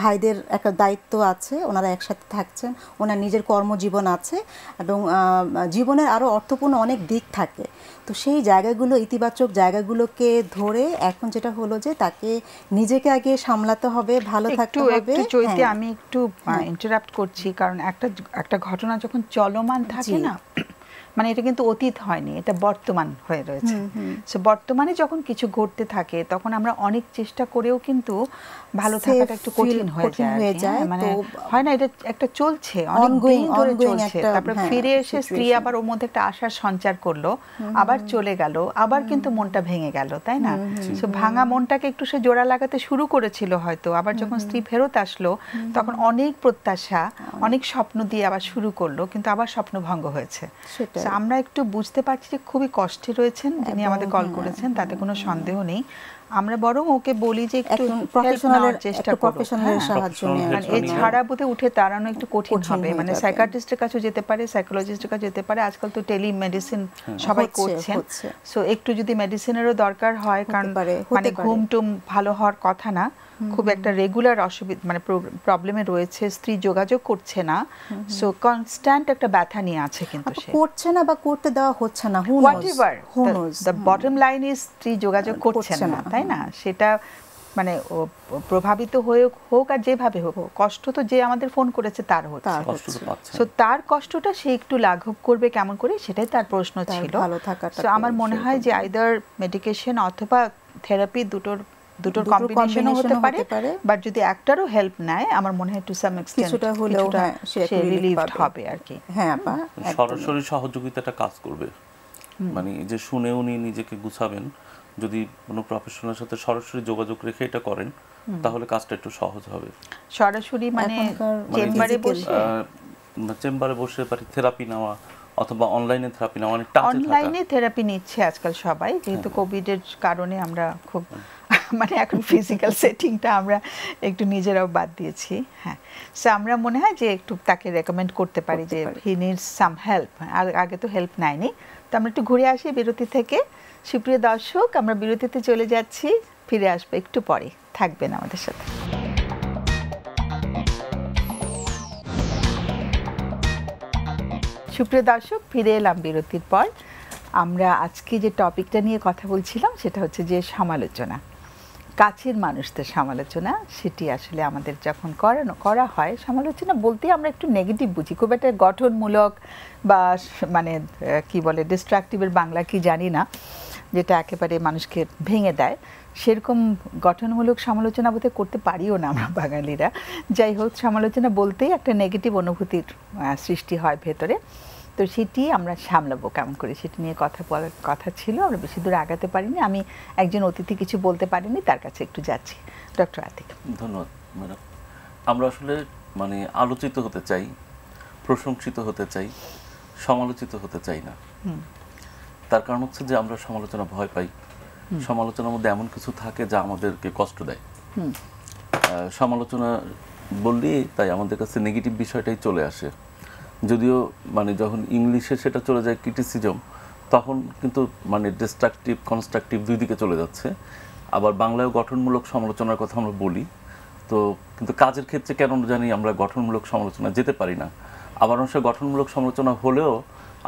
ভাইদের একটা দায়িত্ব আছে, ওনারা একসাথে থাকছেন, ওনার নিজের কর্মজীবন আছে এবং জীবনের আরও অর্থপূর্ণ অনেক দিক থাকে। তো সেই জায়গাগুলো ইতিবাচক জায়গাগুলোকে ধরে এখন যেটা হলো যে তাকে নিজেকে আগে সামলাতে হবে ভালো থাকতে হবে। একটু চৈতে হ্যাঁ। আমি একটু ইন্টারাপ্ট করছি কারণ একটা একটা ঘটনা যখন চলমান থাকে না মানে এটা কিন্তু অতীত হয়নি এটা বর্তমান হয়ে রয়েছে। সো বর্তমানে যখন কিছু ঘটতে থাকে তখন আমরা অনেক চেষ্টা করেও কিন্তু ভালো থাকাটা একটু কঠিন হয়ে যায় হয়ে যায়, মানে হয় না এটা একটা চলছে অনেক দিন ধরে চলছে। তারপরে হ্যাঁ, ফিরে এসে স্ত্রী আবার ওর মধ্যে একটা আশার সঞ্চার করল আবার চলে গেল আবার কিন্তু মনটা ভেঙে গেল তাই না? সো ভাঙা মনটাকে একটু সে জোড়া লাগাতে শুরু করেছিল হয়তো আবার যখন স্ত্রী ফেরত আসলো তখন অনেক প্রত্যাশা অনেক। স্বপ্ন দিয়ে আবার শুরু করল কিন্তু আবার স্বপ্ন ভঙ্গ হয়েছে। আমরা একটু বুঝতে পারছি যে খুবই কষ্টে রয়েছেন যিনি আমাদের কল হ্যাঁ, করেছেন তাতে কোনো সন্দেহ নেই। আমরা বরং ওকে বলি যে একটু প্রফেশনালের চেষ্টা করো। প্রফেশনালের হ্যাঁ। সাহায্য নিয়ে মানে ছাড়া বোধে উঠে দাঁড়ানো একটু কঠিন হবে। মানে সাইকিয়াট্রিস্টের কাছে যেতে পারে সাইকোলজিস্টের কাছে যেতে পারে। আজকাল তো টেলিমেডিসিন সবাই হচ্ছে, করছেন। সো একটু যদি মেডিসিনেরও দরকার হয় কারণ মানে ঘুম টুম ভালো হওয়ার কথা না। খুব একটা রেগুলার অসুবিধা মানে প্রবলেমে রয়েছে স্ত্রী যোগাযোগ করছে না। সো কনস্ট্যান্ট একটা ব্যথা নিয়ে আছে কিন্তু সে। করছে না বা করতে দেওয়া হচ্ছে না who whatever who knows the bottom line is স্ত্রী যোগাযোগ করছে না তাই না? সেটা মানে প্রভাবিত হয়ে হোক আর যেভাবে হোক কষ্ট তো যে আমাদের ফোন করেছে তার হচ্ছে। সো তার কষ্টটা সে একটু লাঘব করবে কেমন করে সেটাই তার প্রশ্ন ছিল। ভালো থাকাটা So আমার মনে হয় যে আইদার মেডিকেশন অথবা থেরাপি দুটোর দুটোর কম্বিনেশনও হতে পারে বাট যদি একটারও হেল্প নেয় আমার মনে হয় টু সাম এক্সটেন্ট কিছুটা হলেও হ্যাঁ, সে রিলিভড হবে আর কি। হ্যাঁ আপা সরাসরি সহযোগিতাটা কাজ করবে। মানে যে শুনে উনি নিজেকে গুছাবেন যদি কোনো প্রফেশনালের সাথে সরাসরি যোগাযোগ রেখে এটা করেন তাহলে কাজটা একটু সহজ হবে। সরাসরি মানে মানে চেম্বারে বসে? চেম্বারে বসে পারি থেরাপি নেওয়া অথবা অনলাইনে থেরাপি নেওয়া অনেক টাচে অনলাইনে থেরাপি নিচ্ছে আজকাল সবাই যেহেতু কোভিডের কারণে আমরা খুব মানে এখন ফিজিক্যাল সেটিংটা আমরা একটু নিজেরাও বাদ দিয়েছি হ্যাঁ। সো আমরা মনে হয় যে একটু তাকে রেকমেন্ড করতে পারি যে হি নিডস সাম হেল্প আগে তো হেল্প নেয়নি। তো আমরা একটু ঘুরে আসি বিরতি থেকে। সুপ্রিয় দর্শক আমরা বিরতিতে চলে যাচ্ছি। ফিরে আসব একটু পরে। থাকবেন আমাদের সাথে। সুপ্রিয় দর্শক ফিরে এলাম বিরতির পর। আমরা আজকে যে টপিকটা নিয়ে কথা বলছিলাম সেটা হচ্ছে যে সমালোচনা। কাছের মানুষদের সমালোচনা, সেটি আসলে আমাদের যখন করানো, করা হয়, সমালোচনা বলতে আমরা একটু নেগেটিভ বুঝি। খুব একটা গঠনমূলক বা মানে কি বলে ডিস্ট্রাকটিভের বাংলা কি জানি না, যেটা একেবারে মানুষকে ভেঙে দেয়। সেরকম গঠনমূলক সমালোচনা বোধহয় করতে পারিও না আমরা বাঙালিরা। যাই হোক, সমালোচনা বলতেই একটা নেগেটিভ অনুভূতির সৃষ্টি হয় ভেতরে। তো সেটি আমরা সামলাবো কেমন করে? সেটি নিয়ে কথা বলার কথা ছিল আমরা বেশি দূর আগাতে পারিনি। আমি একজন অতিথি কিছু বলতে পারিনি তার কাছে একটু যাচ্ছি। ডক্টর আতিক। ধন্যবাদ ম্যাডাম। আমরা আসলে মানে আলোচিত হতে চাই প্রশংসিত হতে চাই সমালোচিত হতে চাই না। তার কারণ হচ্ছে যে আমরা সমালোচনা ভয় পাই। সমালোচনার মধ্যে এমন কিছু থাকে যা আমাদেরকে কষ্ট দেয়। সমালোচনা বললেই তাই আমাদের কাছে নেগেটিভ বিষয়টাই চলে আসে। যদিও মানে যখন ইংলিশে সেটা চলে যায় ক্রিটিসিজম তখন কিন্তু মানে ডিস্ট্রাকটিভ কনস্ট্রাকটিভ দুই দিকে চলে যাচ্ছে। আবার বাংলায় গঠনমূলক সমালোচনার কথা আমরা বলি। তো কিন্তু কাজের ক্ষেত্রে কেন জানি আমরা গঠনমূলক সমালোচনা যেতে পারি না। আবার অংশে গঠনমূলক সমালোচনা হলেও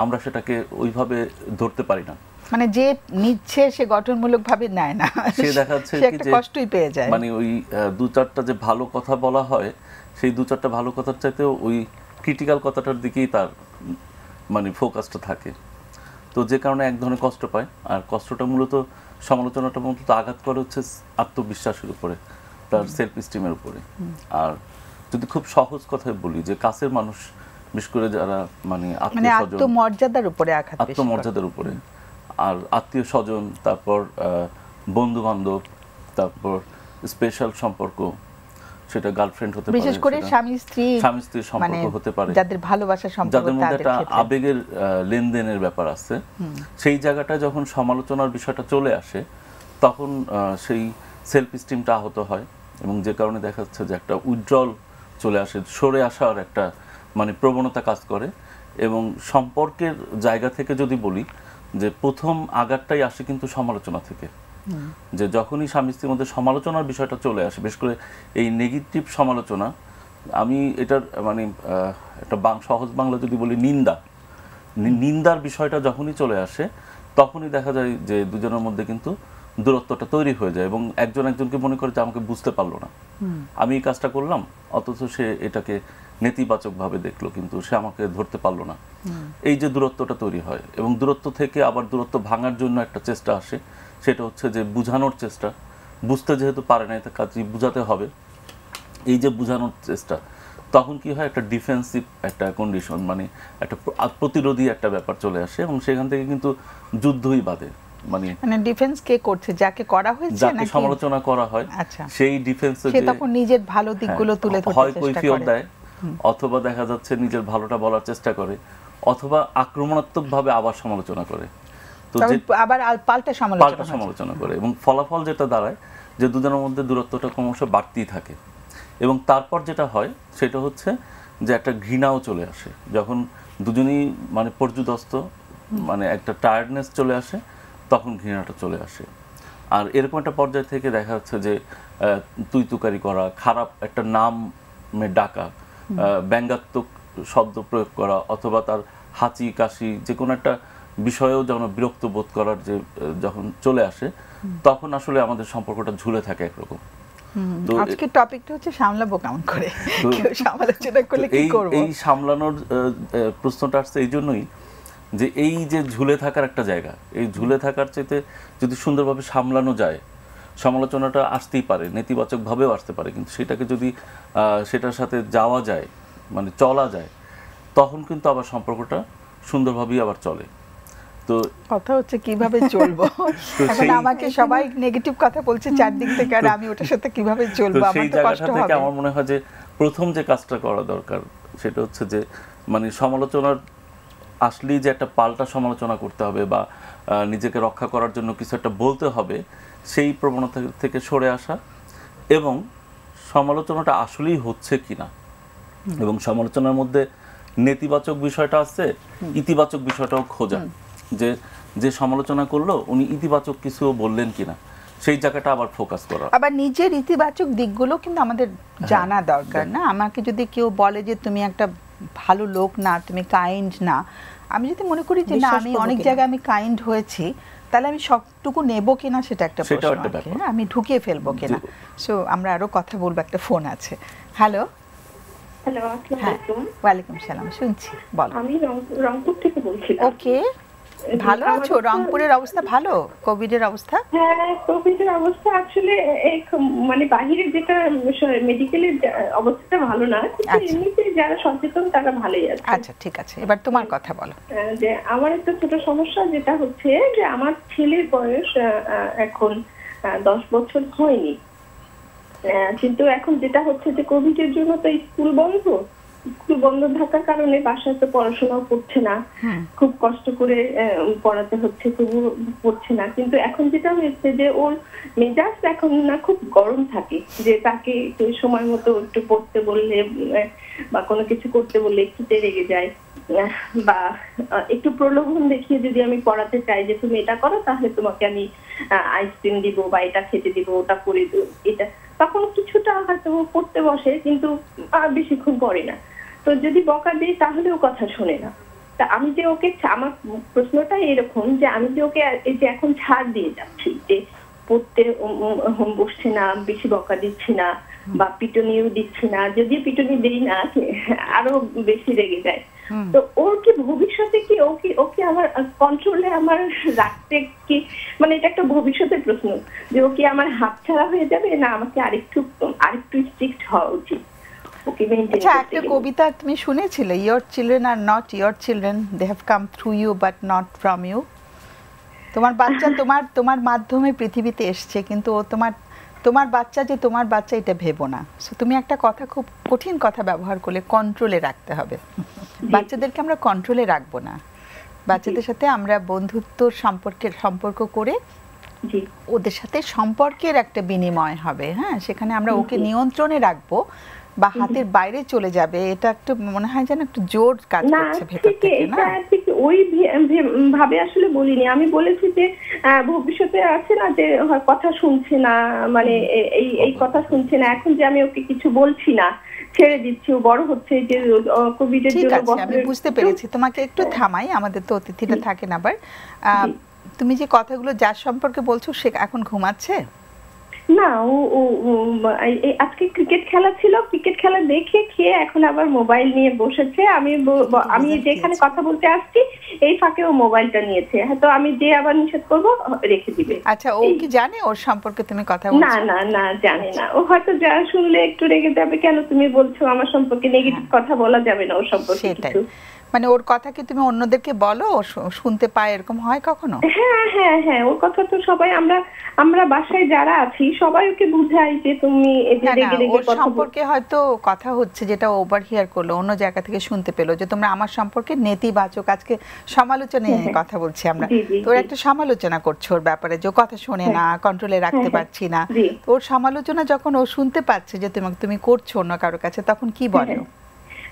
আমরা সেটাকে ওইভাবে ধরতে পারি না। মানে যে নিচ্ছে সে গঠনমূলক ভাবে নেয় না। সে দেখা যাচ্ছে কি যে কষ্টই পেয়ে যায়। মানে ওই দু চারটা যে ভালো কথা বলা হয় সেই দু চারটা ভালো কথার চাইতেও ওই ক্রিটিক্যাল কথাটার দিকেই তার মানে ফোকাসটা থাকে। তো যে কারণে এক ধরনের কষ্ট পায়। আর কষ্টটা মূলত সমালোচনাটা মূলত আঘাত করে হচ্ছে আত্মবিশ্বাসের উপরে তার সেলফ স্টিমের উপরে। আর যদি খুব সহজ কথায় বলি যে কাছের মানুষ বিশেষ করে যারা মানে মানে আত্মমর্যাদার উপরে আঘাত আত্মমর্যাদার উপরে। আর আত্মীয় স্বজন তারপর বন্ধু বান্ধব তারপর স্পেশাল সম্পর্ক সেটা গার্লফ্রেন্ড হতে পারে বিশেষ করে স্বামী স্ত্রী স্বামী স্ত্রীর মানে সম্পর্ক হতে পারে। যাদের ভালোবাসার সম্পর্ক যাদের মধ্যে একটা আবেগের লেনদেনের ব্যাপার আছে। সেই জায়গাটা যখন সমালোচনার বিষয়টা চলে আসে তখন সেই সেলফ স্টিমটা আহত হয় এবং যে কারণে দেখা যাচ্ছে যে একটা উজ্জ্বল চলে আসে সরে আসার একটা মানে প্রবণতা কাজ করে এবং সম্পর্কের জায়গা থেকে যদি বলি যে প্রথম আঘাতটাই আসে কিন্তু সমালোচনা থেকে। যে যখনই স্বামী স্ত্রীর মধ্যে সমালোচনার বিষয়টা চলে আসে বিশেষ করে এই নেগেটিভ সমালোচনা আমি এটার মানে একটা সহজ বাংলা যদি বলি নিন্দা। নিন্দার বিষয়টা যখনই চলে আসে তখনই দেখা যায় যে দুজনের মধ্যে কিন্তু দূরত্বটা তৈরি হয়ে যায় এবং একজন একজনকে মনে করে যে আমাকে বুঝতে পারল না। আমি এই কাজটা করলাম অথচ সে এটাকে নেতিবাচকভাবে দেখল কিন্তু সে আমাকে ধরতে পারল না। এই যে দূরত্বটা তৈরি হয় এবং দূরত্ব থেকে আবার দূরত্ব ভাঙার জন্য একটা চেষ্টা আসে সেটা হচ্ছে যে বুঝানোর চেষ্টা। বুঝতে যেহেতু পারে না এটা কাজে বুঝাতে হবে। এই যে বোঝানোর চেষ্টা তখন কি হয়? একটা ডিফেন্সিভ একটা কন্ডিশন মানে একটা প্রতিরোধী একটা ব্যাপার চলে আসে এবং সেখান থেকে কিন্তু যুদ্ধই বাঁধে। মানে মানে ডিফেন্স কে করছে? যাকে করা হয়েছে নাকি সমালোচনা করা হয় আচ্ছা। সেই ডিফেন্সে সে তখন নিজের ভালো দিকগুলো তুলে ধরতে হয় কৈফিয়ত দেয় অথবা দেখা যাচ্ছে নিজের ভালোটা বলার চেষ্টা করে অথবা আক্রমণাত্মক ভাবে আবার সমালোচনা করে। আবার পাল্টা সমালোচনা পাল্টা সমালোচনা করে এবং ফলাফল যেটা দাঁড়ায় যে দুজনের মধ্যে দূরত্বটা ক্রমশ বাড়তেই থাকে। এবং তারপর যেটা হয় সেটা হচ্ছে যে একটা ঘৃণাও চলে আসে। যখন দুজনেই মানে পর্যুদস্ত মানে একটা টায়ার্ডনেস চলে আসে তখন ঘৃণাটা চলে আসে। আর এরকম একটা পর্যায় থেকে দেখা যাচ্ছে যে তুই তুকারি করা খারাপ একটা নামে ডাকা ব্যঙ্গাত্মক শব্দ প্রয়োগ করা অথবা তার হাঁচি কাশি যে কোনো একটা বিষয়েও যেন বিরক্ত বোধ করার যে যখন চলে আসে তখন আসলে আমাদের সম্পর্কটা ঝুলে থাকে একরকম। তো এ- আজকে টপিকটা হচ্ছে সামলাবো কেমন করে? কেউ সমালোচনা করলে কি করব? এই সামলানোর প্রশ্নটা আসছে এই জন্যই যে এই যে ঝুলে থাকার একটা জায়গা এই ঝুলে থাকার চাইতে যদি সুন্দরভাবে সামলানো যায় সমালোচনাটা আসতেই পারে নেতিবাচকভাবেও আসতে পারে কিন্তু সেটাকে যদি আহ, সেটার সাথে যাওয়া যায় মানে চলা যায় তখন কিন্তু আবার সম্পর্কটা সুন্দরভাবেই আবার চলে। তো কথা হচ্ছে কীভাবে চলবো? এখন আমাকে সবাই নেগেটিভ কথা বলছে চারদিক থেকে আর আমি ওটার সাথে কীভাবে চলবো? আমার তো কষ্ট হবে। আমার মনে হয় যে প্রথম যে কাজটা করা দরকার সেটা হচ্ছে যে মানে সমালোচনার আসলেই যে একটা পাল্টা সমালোচনা করতে হবে বা নিজেকে রক্ষা করার জন্য কিছু একটা বলতে হবে সেই প্রবণতা থেকে সরে আসা এবং সমালোচনাটা আসলেই হচ্ছে কিনা। এবং সমালোচনার মধ্যে নেতিবাচক বিষয়টা আছে ইতিবাচক বিষয়টাও খোঁজা। যে যে সমালোচনা করল উনি ইতিবাচক কিছু বললেন কিনা সেই জায়গাটা আবার ফোকাস করা। আবার নিজের ইতিবাচক দিকগুলো কিন্তু আমাদের হ্যাঁ, জানা দরকার না? আমাকে যদি কেউ বলে যে তুমি একটা ভালো লোক না তুমি কাইন্ড না আমি যদি মনে করি যে না আমি অনেক জায়গায় আমি কাইন্ড হয়েছি তাহলে আমি সবটুকু নেব কিনা সেটা একটা প্রশ্ন হ্যাঁ, আমি ঢুকিয়ে ফেলব কিনা। সো আমরা আরও কথা বলব একটা ফোন আছে। হ্যালো হ্যালো আসসালামু হ্যাঁ। আলাইকুম। ওয়ালাইকুম সালাম শুনছি বলো। আমি রংপুর থেকে বলছিলাম। ওকে ভালো আছো? রংপুরের অবস্থা ভালো? কোভিডের অবস্থা? হ্যাঁ কোভিডের অবস্থা আসলে এই মানে বাহিরের যেটা মেডিকেলের অবস্থাটা ভালো না কিন্তু আচ্ছা। এমনিতে যারা সচেতন তারা ভালোই আছে। আচ্ছা ঠিক আছে। এবার তোমার কথা বলো। যে আমার একটা ছোট সমস্যা যেটা হচ্ছে যে আমার ছেলের বয়স এখন দশ বছর হয়নি। কিন্তু এখন যেটা হচ্ছে যে কোভিড এর জন্য তো স্কুল বন্ধ স্কুল বন্ধ থাকার কারণে বাসায় তো পড়াশোনাও করছে না। খুব কষ্ট করে পড়াতে হচ্ছে তবু পড়ছে না। কিন্তু এখন যেটা হয়েছে যে ওর মেজাজ এখন না খুব গরম থাকে যে তাকে একটু সময় মতো একটু পড়তে বললে বা কোনো কিছু করতে বললে একটুতে রেগে যায়। বা একটু প্রলোভন দেখিয়ে যদি আমি পড়াতে চাই যে তুমি এটা করো তাহলে তোমাকে আমি আইসক্রিম দিব বা এটা খেতে দিব ওটা করে দিব এটা। তখন কিছুটা হয়তো পড়তে বসে কিন্তু আহ, বেশিক্ষণ পড়ে না। তো যদি বকা দিই ও কথা শোনে না। তা আমি যে ওকে আমার প্রশ্নটা এরকম যে আমি যে ওকে এই যে এখন ছাড় দিয়ে যাচ্ছি যে পড়তে উম, বসছে না বেশি বকা দিচ্ছি না বা পিটনিও দিচ্ছি না যদি পিটনি দেই না আরও বেশি রেগে যায়। তো ওর কি ভবিষ্যতে কি ও কি ও কি আমার কন্ট্রোলে আমার রাখতে কি মানে এটা একটা ভবিষ্যতের প্রশ্ন যে ও কি আমার হাতছাড়া হয়ে যাবে না আমাকে আরেকটু আরেকটু স্ট্রিক্ট হওয়া উচিত? ওকে আচ্ছা একটা কবিতা তুমি শুনেছিলে your children are not your children they have come through you but not from you তোমার বাচ্চা তোমার তোমার মাধ্যমে পৃথিবীতে এসছে কিন্তু ও তোমার তোমার বাচ্চা যে তোমার বাচ্চা এটা ভেবো না। সো তুমি একটা কথা খুব কঠিন কথা ব্যবহার করলে কন্ট্রোলে রাখতে হবে। বাচ্চাদেরকে আমরা কন্ট্রোলে রাখব না। বাচ্চাদের সাথে আমরা বন্ধুত্বর সম্পর্কের সম্পর্ক করে ওদের সাথে সম্পর্কের একটা বিনিময় হবে হ্যাঁ? সেখানে আমরা ওকে নিয়ন্ত্রণে রাখব। বা হাতের বাইরে চলে যাবে এটা একটু মনে হয় যেন একটু জোর কাজ করছে ভেতর থেকে না? ঠিক ওই ভাবে আসলে বলিনি। আমি বলেছি যে ভবিষ্যতে আছে না যে কথা শুনছে না মানে এই এই কথা শুনছে না এখন যে আমি ওকে কিছু বলছি না ছেড়ে দিচ্ছি ও বড় হচ্ছে যে কোভিড এর জন্য আমি বুঝতে পেরেছি। তোমাকে একটু থামাই আমাদের তো অতিথিটা থাকেন আবার। তুমি যে কথাগুলো যার সম্পর্কে বলছো সে এখন ঘুমাচ্ছে? না ও ও আজকে ক্রিকেট খেলা ছিল ক্রিকেট খেলা দেখে খেয়ে এখন আবার মোবাইল নিয়ে বসেছে। আমি আমি যেখানে কথা বলতে আসছি এই ফাঁকে ও মোবাইলটা নিয়েছে। হয়তো আমি যে আবার নিষেধ করব রেখে দিবে। আচ্ছা ও কি জানে ওর সম্পর্কে তুমি কথা না বলছো? না না জানে না। ও হয়তো যা শুনলে একটু রেগে যাবে কেন তুমি বলছো আমার সম্পর্কে নেগেটিভ কথা বলা যাবে না ওর সম্পর্কে হ্যাঁ। কিছু? মানে ওর কথা কি তুমি অন্যদেরকে বলো? শুনতে পায় এরকম হয় কখনো? হ্যাঁ হ্যাঁ হ্যাঁ ওর কথা তো সবাই আমরা আমরা বাসায় যারা আছি সবাই ওকে বুঝাই যে তুমি ওর সম্পর্কে হয়তো কথা হচ্ছে যেটা ওভার হিয়ার করল অন্য জায়গা থেকে শুনতে পেল যে তোমরা আমার সম্পর্কে নেতিবাচক আজকে সমালোচনা নিয়ে হ্যাঁ, কথা বলছি আমরা। জি, জি, তো একটা সমালোচনা করছ ওর ব্যাপারে যে কথা শোনে না কন্ট্রোলে রাখতে হ্যাঁ, হ্যাঁ, পারছি না। ওর সমালোচনা যখন ও শুনতে পাচ্ছে যে তোমাকে তুমি করছ অন্য কারোর কাছে তখন কি বলে?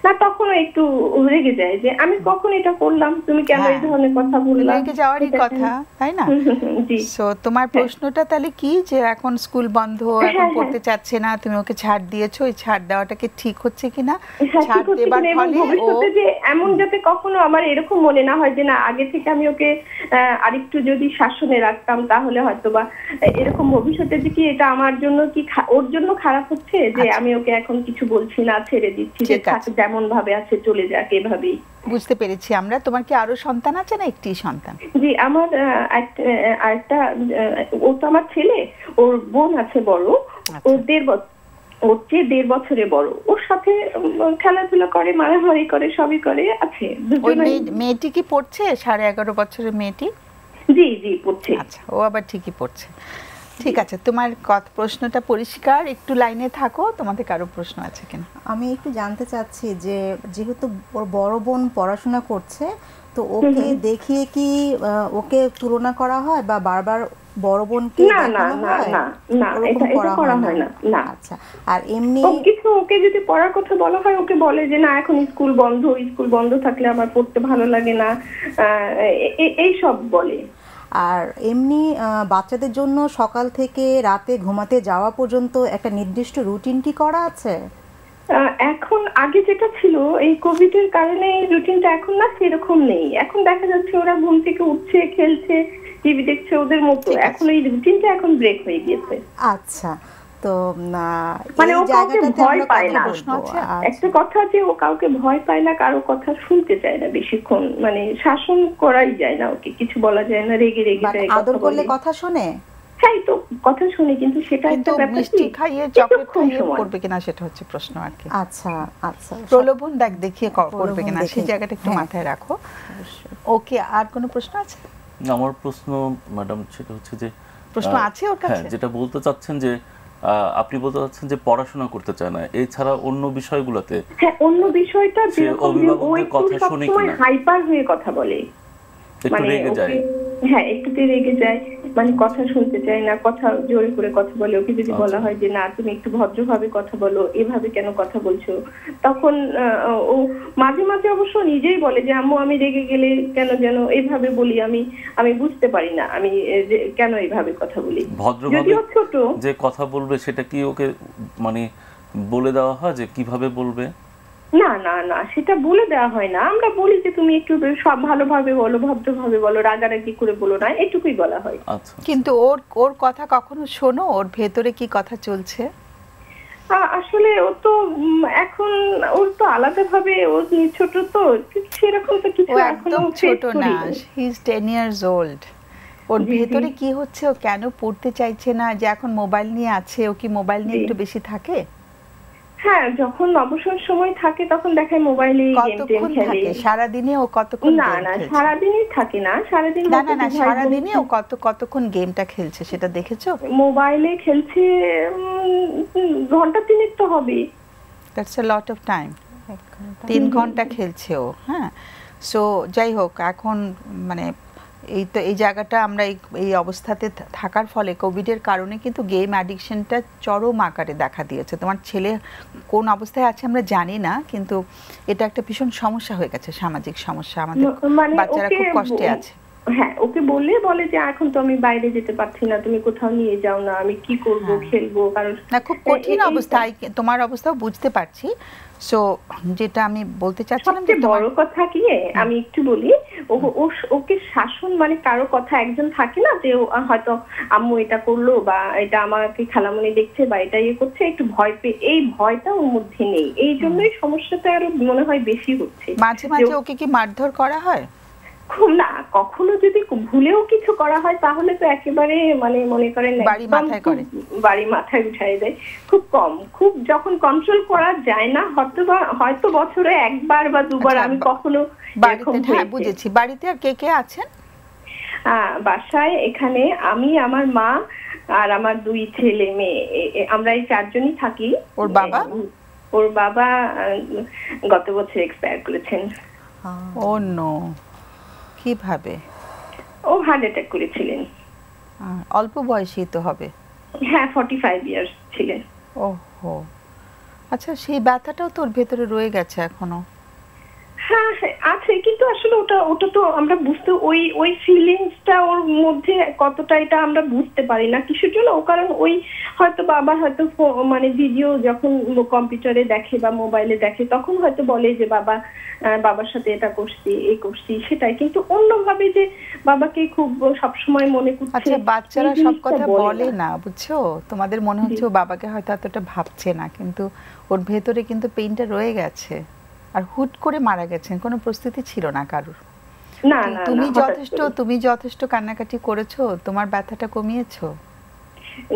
না তখন একটু রেগে যায় যে আমি কখন এটা করলাম? তুমি কেন এই হ্যাঁ। ধরনের কথা বললা? রেগে যাওয়ারই কথা তাই না? জি। সো তোমার প্রশ্নটা তাহলে কি? যে এখন স্কুল বন্ধ এখন হ্যাঁ, পড়তে চাচ্ছে না তুমি ওকে ছাড় দিয়েছ ওই ছাড় দেওয়াটা কি ঠিক হচ্ছে কিনা হ্যাঁ, ছাড় দেবার ফলে ভবিষ্যতে যে এমন যাতে কখনো আমার এরকম মনে না হয় যে না আগে থেকে আমি ওকে আরেকটু যদি শাসনে রাখতাম তাহলে হয়তো বা এরকম ভবিষ্যতে যে কি এটা আমার জন্য কি ওর জন্য খারাপ হচ্ছে? যে আচ্ছা। আমি ওকে এখন কিছু বলছি না ছেড়ে দিচ্ছি যে যেমন ভাবে আছে চলে যাক এভাবেই। বুঝতে পেরেছি। আমরা তোমার কি আরও সন্তান আছে না একটি সন্তান? জি আমার আরেকটা ও তো আমার ছেলে। ওর বোন আছে বড়। আচ্ছা। দেড় বছর ওর চেয়ে দেড় বছরে বড় ওর সাথে খেলাধুলা করে মারামারি করে সবই করে আছে। ওই মেয়েটি কি পড়ছে? সাড়ে এগারো বছরের মেয়েটি? জি জি পড়ছে। আচ্ছা ও আবার ঠিকই পড়ছে। ঠিক আছে তোমার কত প্রশ্নটা পরিষ্কার একটু লাইনে থাকো তোমাদের কারও প্রশ্ন আছে কিনা? আমি একটু জানতে চাচ্ছি যে যেহেতু ওর বড় বোন পড়াশোনা করছে তো ওকে দেখিয়ে কি ওকে তুলনা করা হয় বা বারবার বড় বোনকে না, না, না, না, না, এটা- এটা করা হয় না, না। আচ্ছা আর এমনি কিছু ওকে যদি পড়ার কথা বলা হয় ওকে বলে যে না এখন স্কুল বন্ধ স্কুল বন্ধ থাকলে আমার পড়তে ভালো লাগে না। এই সব বলে। আর এমনি বাচ্চাদের জন্য সকাল থেকে রাতে ঘুমাতে যাওয়া পর্যন্ত একটা নির্দিষ্ট রুটিন কি করা আছে? এখন আগে যেটা ছিল এই কোভিড এর কারণে রুটিনটা এখন না সেরকম নেই। এখন দেখা যাচ্ছে ওরা ঘুম থেকে উঠছে খেলছে টিভি দেখছে ওদের মতো। এখন এই রুটিনটা এখন ব্রেক হয়ে গিয়েছে। আচ্ছা। তো মানে ও কাউকে ভয় পায় না। বলব। প্রশ্ন আছে? আচ্ছা। একটা কথা যে ও কাউকে ভয় পায় না কারও কথা শুনতে চায় না বেশিক্ষণ মানে শাসন করাই যায় না ওকে কিছু বলা যায় না রেগে রেগে যায় আদর করলে কথা শোনে হ্যাঁ তো কথা শুনে কিন্তু সেটা একটা ব্যাপার মিষ্টি খাইয়ে চকলেট খাইয়ে করবে কিনা সেটা হচ্ছে প্রশ্ন আর কি আচ্ছা আচ্ছা প্রলোভন দেখ দেখিয়ে করবে কিনা সেই জায়গাটা একটু হ্যাঁ। মাথায় রাখো ওকে আর কোনো প্রশ্ন আছে আমার প্রশ্ন ম্যাডাম সেটা হচ্ছে যে প্রশ্ন আছে ওর হ্যাঁ কাছে? যেটা বলতে চাচ্ছেন যে আপনি বলতে চাচ্ছেন যে পড়াশোনা করতে চায় না এছাড়া অন্য বিষয়গুলোতে হ্যাঁ অন্য বিষয়টা অভিভাবকদের কথা শুনে কিনা? হাইপার হয়ে কথা বলে একটু মানে রেগে যায়। হ্যাঁ একটুতে রেগে যায়। মানে কথা শুনতে চায় না কথা জোরে করে কথা বলে। ওকে যদি বলা আচ্ছা। হয় যে না তুমি একটু ভদ্রভাবে কথা বলো এভাবে কেন কথা বলছো? তখন ও মাঝে মাঝে অবশ্য নিজেই বলে যে আম্মু আমি রেগে গেলে কেন যেন এইভাবে বলি আমি আমি বুঝতে পারি না। আমি কেন এইভাবে কথা বলি? ভদ্রভাবে ছোট। যে কথা বলবে সেটা কি ওকে মানে বলে দেওয়া হয় যে কীভাবে বলবে? না না না সেটা বলে দেওয়া হয় না। আমরা বলি যে তুমি একটু সব ভালোভাবে বলো ভদ্রভাবে বলো রাগারাগি করে বলো না এটুকুই বলা হয়। আচ্ছা। কিন্তু ওর ওর কথা কখনো শোনো? ওর ভেতরে কি কথা চলছে? আসলে ও তো এখন ওর তো আলাদা ভাবে ও ছোট তো সেরকম তো কিছু এখনও একদম ছোট না। He is ten years old ওর। ভেতরে কি হচ্ছে? ও কেন পড়তে চাইছে না? যে এখন মোবাইল নিয়ে আছে ও কি মোবাইল নিয়ে একটু বেশি থাকে? হ্যাঁ যখন অবসর সময় থাকে তখন দেখায় মোবাইলে গেম টেম খেলে। সারাদিনে ও কতক্ষণ না না সারাদিনই থাকে না। সারাদিন না না না সারাদিনে ও কত কতক্ষণ গেমটা খেলছে সেটা দেখেছ? মোবাইলে খেলছে ঘণ্টা তিনেক তো হবে that's a lot of time তিন ঘণ্টা খেলছে ও হ্যাঁ। সো যাই হোক এখন মানে এই তো এই জায়গাটা আমরা এই এই অবস্থাতে থাকার ফলে কোভিডের কারণে কিন্তু গেম অ্যাডিকশনটা চরম আকারে দেখা দিয়েছে। তোমার ছেলে কোন অবস্থায় আছে আমরা জানি না কিন্তু এটা একটা ভীষণ সমস্যা হয়ে গেছে সামাজিক সমস্যা। আমাদের মানে বাচ্চারা খুব কষ্টে আছে। হ্যাঁ ওকে বললে বলে যে এখন তো আমি বাইরে যেতে পারছি না তুমি কোথাও নিয়ে যাও না আমি কি করব খেলব? কারণ না খুব কঠিন অবস্থা তোমার অবস্থাও বুঝতে পারছি। সো যেটা আমি বলতে চাচ্ছিলাম যে বড় কথা কি আমি একটু বলি ও ও- ওকে শাসন মানে কারও কথা একজন থাকে না যে হয়তো আম্মু এটা করল বা এটা আমাকে খালামুনি দেখছে বা এটা ইয়ে করছে একটু ভয় পেয়ে এই ভয়টা ওর মধ্যে নেই। এই জন্যই সমস্যাটা আরও মনে হয় বেশি হচ্ছে। মাঝে মাঝে ওকে কি মারধর করা হয়? খুব না কখনো যদি ভুলেও কিছু করা হয় তাহলে তো একেবারে মানে মনে করেন বাড়ি মাথায় করে। বাড়ি মাথায় উঠাই দেয়। খুব কম খুব যখন কন্ট্রোল করা যায় না হয়তো হয়তো বছরে একবার বা দুবার আচ্ছা, আমি কখনো হ্যাঁ বুঝেছি। বাড়িতে আর কে কে আছেন? বাসায় এখানে আমি আমার মা আর আমার দুই ছেলে মেয়ে। আমরা এই চারজনই থাকি। ওর বাবা? ওর বাবা গত বছর এক্সপায়ার করেছেন। Oh no. কীভাবে? ও হার্ট অ্যাটাক করেছিলেন। অল্প বয়সেই তো হবে। হ্যাঁ ফর্টি ফাইভ ইয়ার্স ছিলেন। ওহো। আচ্ছা সেই ব্যথাটাও তোর ভেতরে রয়ে গেছে এখনও? হ্যাঁ হ্যাঁ, আছে কিন্তু আসলে ওটা ওটা তো আমরা বুঝতে ওই ওই ফিলিংসটা ওর মধ্যে কতটা এটা আমরা বুঝতে পারি না কিসের জন্য। ও কারণ ওই হয়তো বাবা হয়তো মানে ভিডিও যখন কম্পিউটারে দেখে বা মোবাইলে দেখে তখন হয়তো বলে যে বাবা বাবার সাথে এটা করছি এই করছি সেটাই। কিন্তু অন্যভাবে যে বাবাকে খুব সবসময় মনে করছে আচ্ছা বাচ্চারা সব কথা বলে না। বুঝছ? তোমাদের মনে হচ্ছে বাবাকে হয়তো এতটা ভাবছে না কিন্তু ওর ভেতরে কিন্তু পেইনটা রয়ে গেছে। আর হুট করে মারা গেছেন কোনো প্রস্তুতি ছিল না কারুর। না না না, তুমি যথেষ্ট তুমি যথেষ্ট কান্নাকাটি করেছ তোমার ব্যথাটা কমিয়েছো?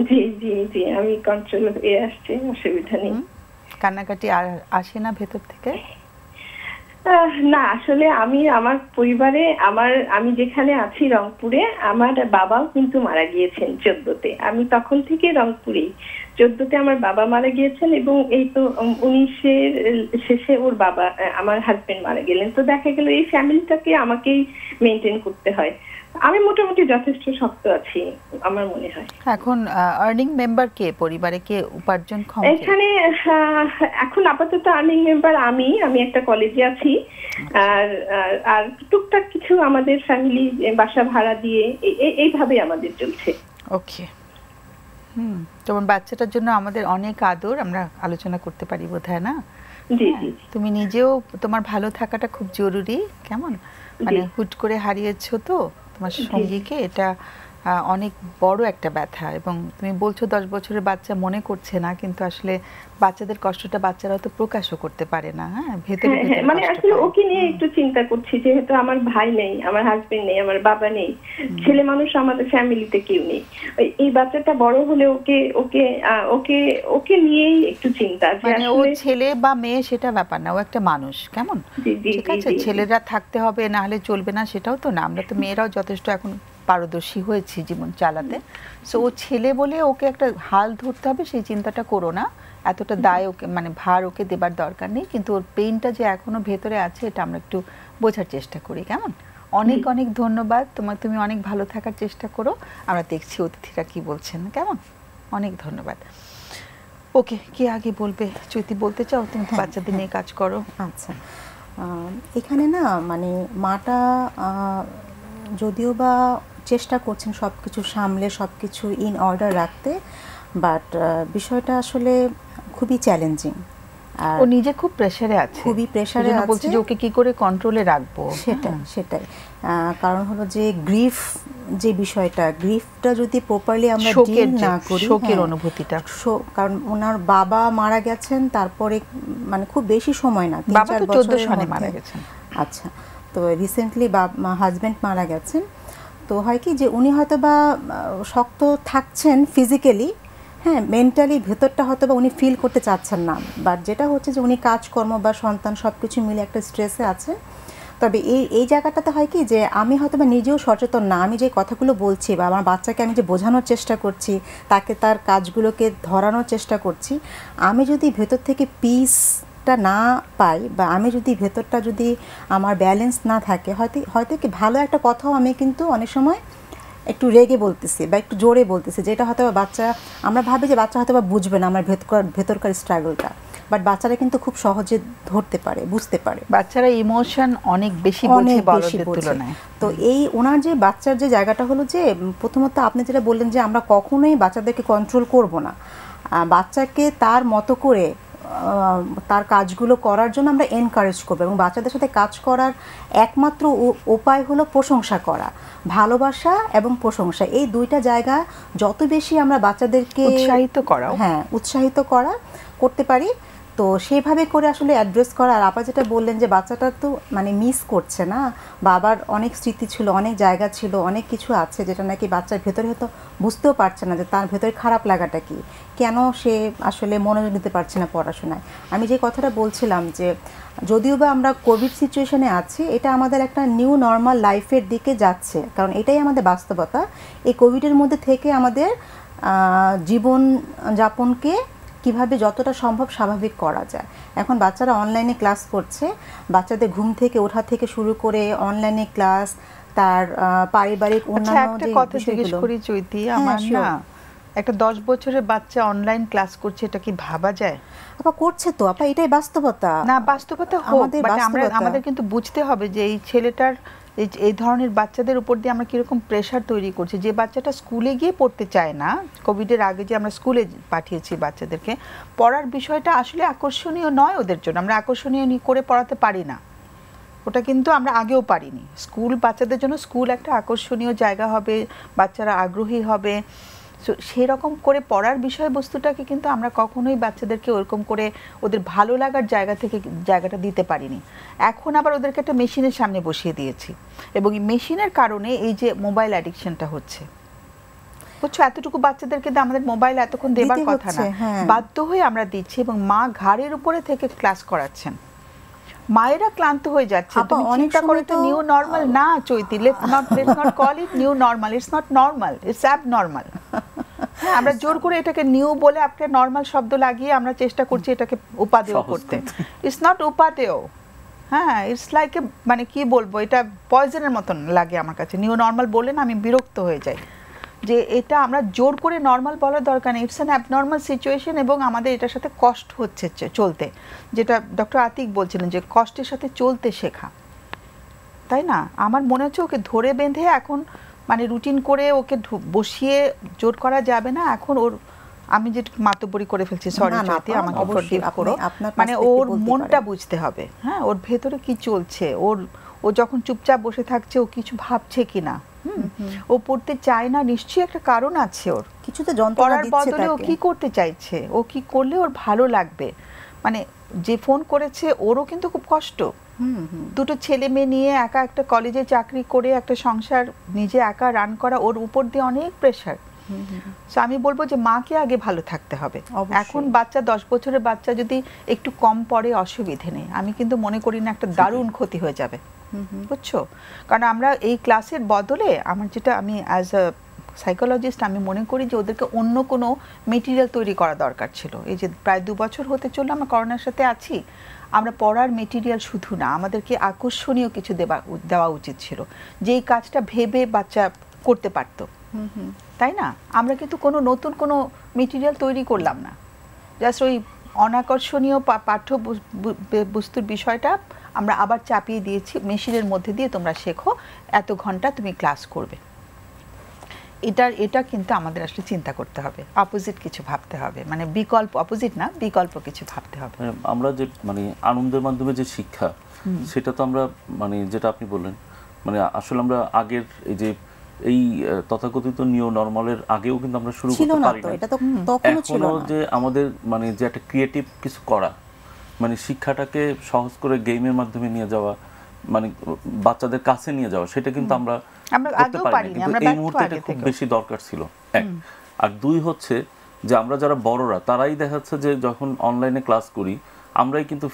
জি জি জি আমি কন্ট্রোল হয়ে আসছি অসুবিধা নেই? কান্নাকাটি আর আসে না ভেতর থেকে? না আসলে আমি আমার পরিবারে আমার আমি যেখানে আছি রংপুরে আমার বাবাও কিন্তু মারা গিয়েছেন চোদ্দতে। আমি তখন থেকে রংপুরেই। চোদ্দতে আমার বাবা মারা গিয়েছেন এবং এই তো উনিশের শেষে ওর বাবা আমার হাজবেন্ড মারা গেলেন। তো দেখা গেল এই ফ্যামিলিটাকে আমাকেই মেনটেন করতে হয়। আমি মোটামুটি যথেষ্ট শক্ত আছি আমার মনে হয়। এখন আর্নিং মেম্বার কে? পরিবারে কে? উপার্জন ক্ষম এখানে এখন আপাতত আর্নিং মেম্বার আমি আমি একটা কলেজে আছি। আর আর- আর টুকটাক কিছু আমাদের ফ্যামিলি বাসা ভাড়া দিয়ে এইভাবে আমাদের চলছে। ওকে হুম তোমার বাচ্চাটার জন্য আমাদের অনেক আদর আমরা আলোচনা করতে পারি বোধ হয় না হ্যাঁ, তুমি নিজেও তোমার ভালো থাকাটা খুব জরুরি কেমন? মানে হুট করে হারিয়েছো তো তোমার সঙ্গীকে এটা অনেক বড় একটা ব্যথা এবং তুমি বলছো দশ বছরের বাচ্চা মনে করছে না কিন্তু আসলে বাচ্চাদের কষ্টটা বাচ্চারা তো প্রকাশও করতে পারে না হ্যাঁ? ভেতরে হ্যাঁ, হ্যাঁ, মানে আসলে। ওকে নিয়ে একটু চিন্তা করছি যেহেতু আমার ভাই নেই আমার হাজবেন্ড নেই আমার বাবা নেই ছেলে মানুষ আমাদের ফ্যামিলিতে কেউ নেই। এই বাচ্চাটা বড় হলে ওকে ওকে ওকে ওকে নিয়েই একটু চিন্তা মানে ও ছেলে বা মেয়ে সেটা ব্যাপার না ও একটা মানুষ কেমন? ঠিক আছে। ছেলেরা থাকতে হবে না হলে চলবে না সেটাও তো না আমরা তো মেয়েরাও যথেষ্ট এখন পারদর্শী হয়েছি জীবন চালাতে। সো ও ছেলে বলে ওকে একটা হাল ধরতে হবে সেই চিন্তাটা করো না। এতটা দায় ওকে মানে ভার ওকে দেবার দরকার নেই কিন্তু ওর পেইনটা যে এখনও ভেতরে আছে এটা আমরা একটু বোঝার চেষ্টা করি কেমন? অনেক অনেক ধন্যবাদ তোমার তুমি অনেক ভালো থাকার চেষ্টা করো। আমরা দেখছি অতিথিরা কি বলছেন কেমন? অনেক ধন্যবাদ। ওকে কে আগে বলবে? চৈতি বলতে চাও? তুমি তো বাচ্চাদের নিয়ে কাজ করো। আচ্ছা। আহ, এখানে না মানে মাটা আহ, যদিও বা চেষ্টা করছেন সব কিছু সামলে সব কিছু ইন অর্ডার রাখতে বাট বিষয়টা আসলে খুবই চ্যালেঞ্জিং আর ও নিজে খুব প্রেসারে আছে। খুবই সেজন্য বলছি যে ওকে কি করে কন্ট্রোলে রাখব? সেটাই হ্যাঁ। সেটাই। কারণ হলো যে গ্রিফ যে বিষয়টা গ্রিফটা যদি প্রপারলি আমরা ডিল না করি শোকের হ্যাঁ, অনুভূতিটা। কারণ ওনার বাবা মারা গেছেন তারপরে মানে খুব বেশি সময় না বাবা তো চোদ্দ বছরের সালে মারা গেছেন। আচ্ছা তো রিসেন্টলি হাজবেন্ড মারা গেছেন। তো হয় কি যে উনি হয়তো বা শক্ত থাকছেন ফিজিক্যালি হ্যাঁ মেন্টালি ভেতরটা হয়তো বা উনি ফিল করতে চাচ্ছেন না। বাট যেটা হচ্ছে যে উনি কাজকর্ম বা সন্তান সব কিছু মিলে একটা স্ট্রেসে আছেন তবে এই এই জায়গাটাতে হয় কি যে আমি হয়তো বা নিজেও সচেতন না। আমি যে কথাগুলো বলছি বা আমার বাচ্চাকে আমি যে বোঝানোর চেষ্টা করছি, তাকে তার কাজগুলোকে ধরানোর চেষ্টা করছি, আমি যদি ভেতর থেকে পিসটা না পাই বা আমি যদি ভেতরটা যদি আমার ব্যালেন্স না থাকে হয়তো হয়তো কি ভালো একটা কথাও আমি কিন্তু অনেক সময় একটু রেগে বলতেছি বা একটু জোরে বলতেছি যেটা হয়তো বাচ্চা আমরা ভাবি যে বাচ্চা হয়তো বা বুঝবে না আমার ভেতরকার ভেতরকার স্ট্রাগলটা বাট বাচ্চারা কিন্তু খুব সহজে ধরতে পারে বুঝতে পারে। বাচ্চারা ইমোশন অনেক বেশি অনেক বেশি তুলনায়। তো এই ওনার যে বাচ্চার যে জায়গাটা হলো যে প্রথমত আপনি যেটা বললেন যে আমরা কখনোই বাচ্চাদেরকে কন্ট্রোল করব না। বাচ্চাকে তার মতো করে তার কাজগুলো করার জন্য আমরা এনকারেজ করব এবং বাচ্চাদের সাথে কাজ করার একমাত্র উপায় হলো প্রশংসা করা ভালোবাসা এবং প্রশংসা। এই দুইটা জায়গা যত বেশি আমরা বাচ্চাদেরকে উৎসাহিত করা হ্যাঁ উৎসাহিত করা করতে পারি। তো সেভাবে করে আসলে অ্যাড্রেস করা। আর আপা যেটা বললেন যে বাচ্চাটা তো মানে মিস করছে না, বাবার অনেক স্মৃতি ছিল, অনেক জায়গা ছিল, অনেক কিছু আছে যেটা নাকি বাচ্চার ভেতরে হয়তো বুঝতেও পারছে না যে তার ভেতরে খারাপ লাগাটা কি। কেন সে আসলে মনোযোগ দিতে পারছে না পড়াশোনায়? আমি যে কথাটা বলছিলাম যে যদিও বা আমরা কোভিড সিচুয়েশনে আছি, এটা আমাদের একটা নিউ নর্মাল লাইফের দিকে যাচ্ছে। কারণ এটাই আমাদের বাস্তবতা। এই কোভিডের মধ্যে থেকে আমাদের জীবন যাপনকে কীভাবে যতটা সম্ভব স্বাভাবিক করা যায়। এখন বাচ্চারা অনলাইনে ক্লাস করছে। বাচ্চাদের ঘুম থেকে ওঠা থেকে শুরু করে অনলাইনে ক্লাস তার পারিবারিক আচ্ছা অন্যান্য একটা যে কথা জিজ্ঞেস করি চৈতি হ্যাঁ, আমার না একটা দশ বছরের বাচ্চা অনলাইন ক্লাস করছে এটা কি ভাবা যায়? আপা করছে তো আপা এটাই বাস্তবতা। না বাস্তবতা হোক আমাদের। আমাদের কিন্তু বুঝতে হবে যে এই ছেলেটার এই ধরনের বাচ্চাদের উপর দিয়ে আমরা কীরকম প্রেশার তৈরি করছি? যে বাচ্চাটা স্কুলে গিয়ে পড়তে চায় না কোভিডের আগে যে আমরা স্কুলে পাঠিয়েছি বাচ্চাদেরকে, পড়ার বিষয়টা আসলে আকর্ষণীয় নয় ওদের জন্য। আমরা আকর্ষণীয় করে পড়াতে পারি না। ওটা কিন্তু আমরা আগেও পারিনি। স্কুল, বাচ্চাদের জন্য স্কুল একটা আকর্ষণীয় জায়গা হবে, বাচ্চারা আগ্রহী হবে। So, সেরকম করে পড়ার বিষয়বস্তুটাকে কিন্তু আমরা কখনোই বাচ্চাদেরকে ওরকম করে ওদের ভালো লাগার জায়গা থেকে জায়গাটা দিতে পারিনি। এখন আবার ওদেরকে একটা মেশিনের সামনে বসিয়ে দিয়েছি। এবং এই মেশিনের কারণে এই যে মোবাইল অ্যাডিকশনটা হচ্ছে। বুঝছ? এতটুকু বাচ্চাদেরকে আমাদের মোবাইল এতক্ষণ দেবার কথা না। হ্যাঁ। বাধ্য হয়ে আমরা দিচ্ছি এবং মা ঘাড়ের উপরে থেকে ক্লাস করাচ্ছেন। মায়েরা ক্লান্ত হয়ে যাচ্ছে। তুমি চিন্তা করে তো নিউ নর্মাল না Chaiti let's not let's not call it new normal it's not normal it's abnormal আমরা জোর করে এটাকে নিউ বলে একটা নর্মাল শব্দ লাগিয়ে আমরা চেষ্টা করছি এটাকে উপাদেয় করতে। ইটস নট উপাদেয়। হ্যাঁ ইটস লাইক এ মানে কি বলব এটা পয়জনের মতন লাগে আমার কাছে। নিউ নর্মাল বলে না আমি বিরক্ত হয়ে যাই। যে এটা আমরা জোর করে নর্মাল বলার দরকার নেই। ইটস অ্যান অ্যাবনর্মাল সিচুয়েশন এবং আমাদের এটার সাথে কষ্ট হচ্ছে চলতে। যেটা ডক্টর আতিক বলছিলেন যে কষ্টের সাথে চলতে শেখা। তাই না? আমার মনে হচ্ছে ওকে ধরে বেঁধে এখন মানে রুটিন করে ওকে বসিয়ে জোর করা যাবে না। এখন ওর আমি যে মাতব্বরি করে ফেলছি সরি না, না, আপা, আমাকে আপনি করো। মানে ওর মনটা বুঝতে হবে। হ্যাঁ ওর ভেতরে কি চলছে? ওর ও যখন চুপচাপ বসে থাকছে ও কিছু ভাবছে কিনা? হুম ও পড়তে চায় না নিশ্চয়ই একটা কারণ আছে ওর। কিছু তো যন্ত্রণা বদলে ও কি করতে চাইছে? ও কি করলে ওর ভালো লাগবে? মানে যে ফোন করেছে ওরও কিন্তু খুব কষ্ট। দুটো ছেলে মেয়ে নিয়ে একা একটা কলেজে চাকরি করে একটা সংসার নিজে একা রান করা ওর উপর দিয়ে অনেক প্রেশার সো আমি বলব যে মাকে আগে ভালো থাকতে হবে। এখন বাচ্চা দশ বছরের বাচ্চা যদি একটু কম পড়ে অসুবিধে নেই। আমি কিন্তু মনে করি না একটা দারুণ ক্ষতি হয়ে যাবে। বুঝছ? কারণ আমরা এই ক্লাসের বদলে আমার যেটা আমি অ্যাজ আ সাইকোলজিস্ট আমি মনে করি যে ওদেরকে অন্য কোনো মেটেরিয়াল তৈরি করা দরকার ছিল। এই যে প্রায় দু বছর হতে চলল আমরা করোনার সাথে আছি। আমরা পড়ার মেটেরিয়াল শুধু না আমাদেরকে আকর্ষণীয় কিছু দেওয়া দেওয়া উচিত ছিল। যেই কাজটা ভেবে বাচ্চা করতে পারতো। তাই না? আমরা কিন্তু কোনো নতুন কোনো মেটেরিয়াল তৈরি করলাম না। জাস্ট ওই অনাকর্ষণীয় পাঠ্য বস্তুর বিষয়টা আমরা আবার চাপিয়ে দিয়েছি মেশিনের মধ্যে দিয়ে তোমরা শেখো এত ঘণ্টা তুমি ক্লাস করবে। এটার এটা কিন্তু আমাদের আসলে চিন্তা করতে হবে অপোজিট কিছু ভাবতে হবে মানে বিকল্প অপোজিট না বিকল্প কিছু ভাবতে হবে। মানে আমরা যে মানে আনন্দের মাধ্যমে যে শিক্ষা সেটা তো আমরা মানে যেটা আপনি বললেন মানে আসলে আমরা আগের এই যে এই তথাকথিত নিও নর্মালের আগেও কিন্তু আমরা শুরু করতে পারি না এটা তো তখনও ছিল এখনও না। যে আমাদের মানে যে একটা ক্রিয়েটিভ কিছু করা মানে শিক্ষাটাকে সহজ করে গেমের মাধ্যমে নিয়ে যাওয়া মানে বাচ্চাদের কাছে নিয়ে যাওয়া সেটা কিন্তু আমরা করতে পারিনি, কিন্তু এই মুহূর্তে এটা খুব বেশি দরকার ছিল। এক। আর দুই হচ্ছে যে আমরা যারা বড়রা তারাই দেখাচ্ছে যে যখন অনলাইনে ক্লাস করি আমরাই কিন্তু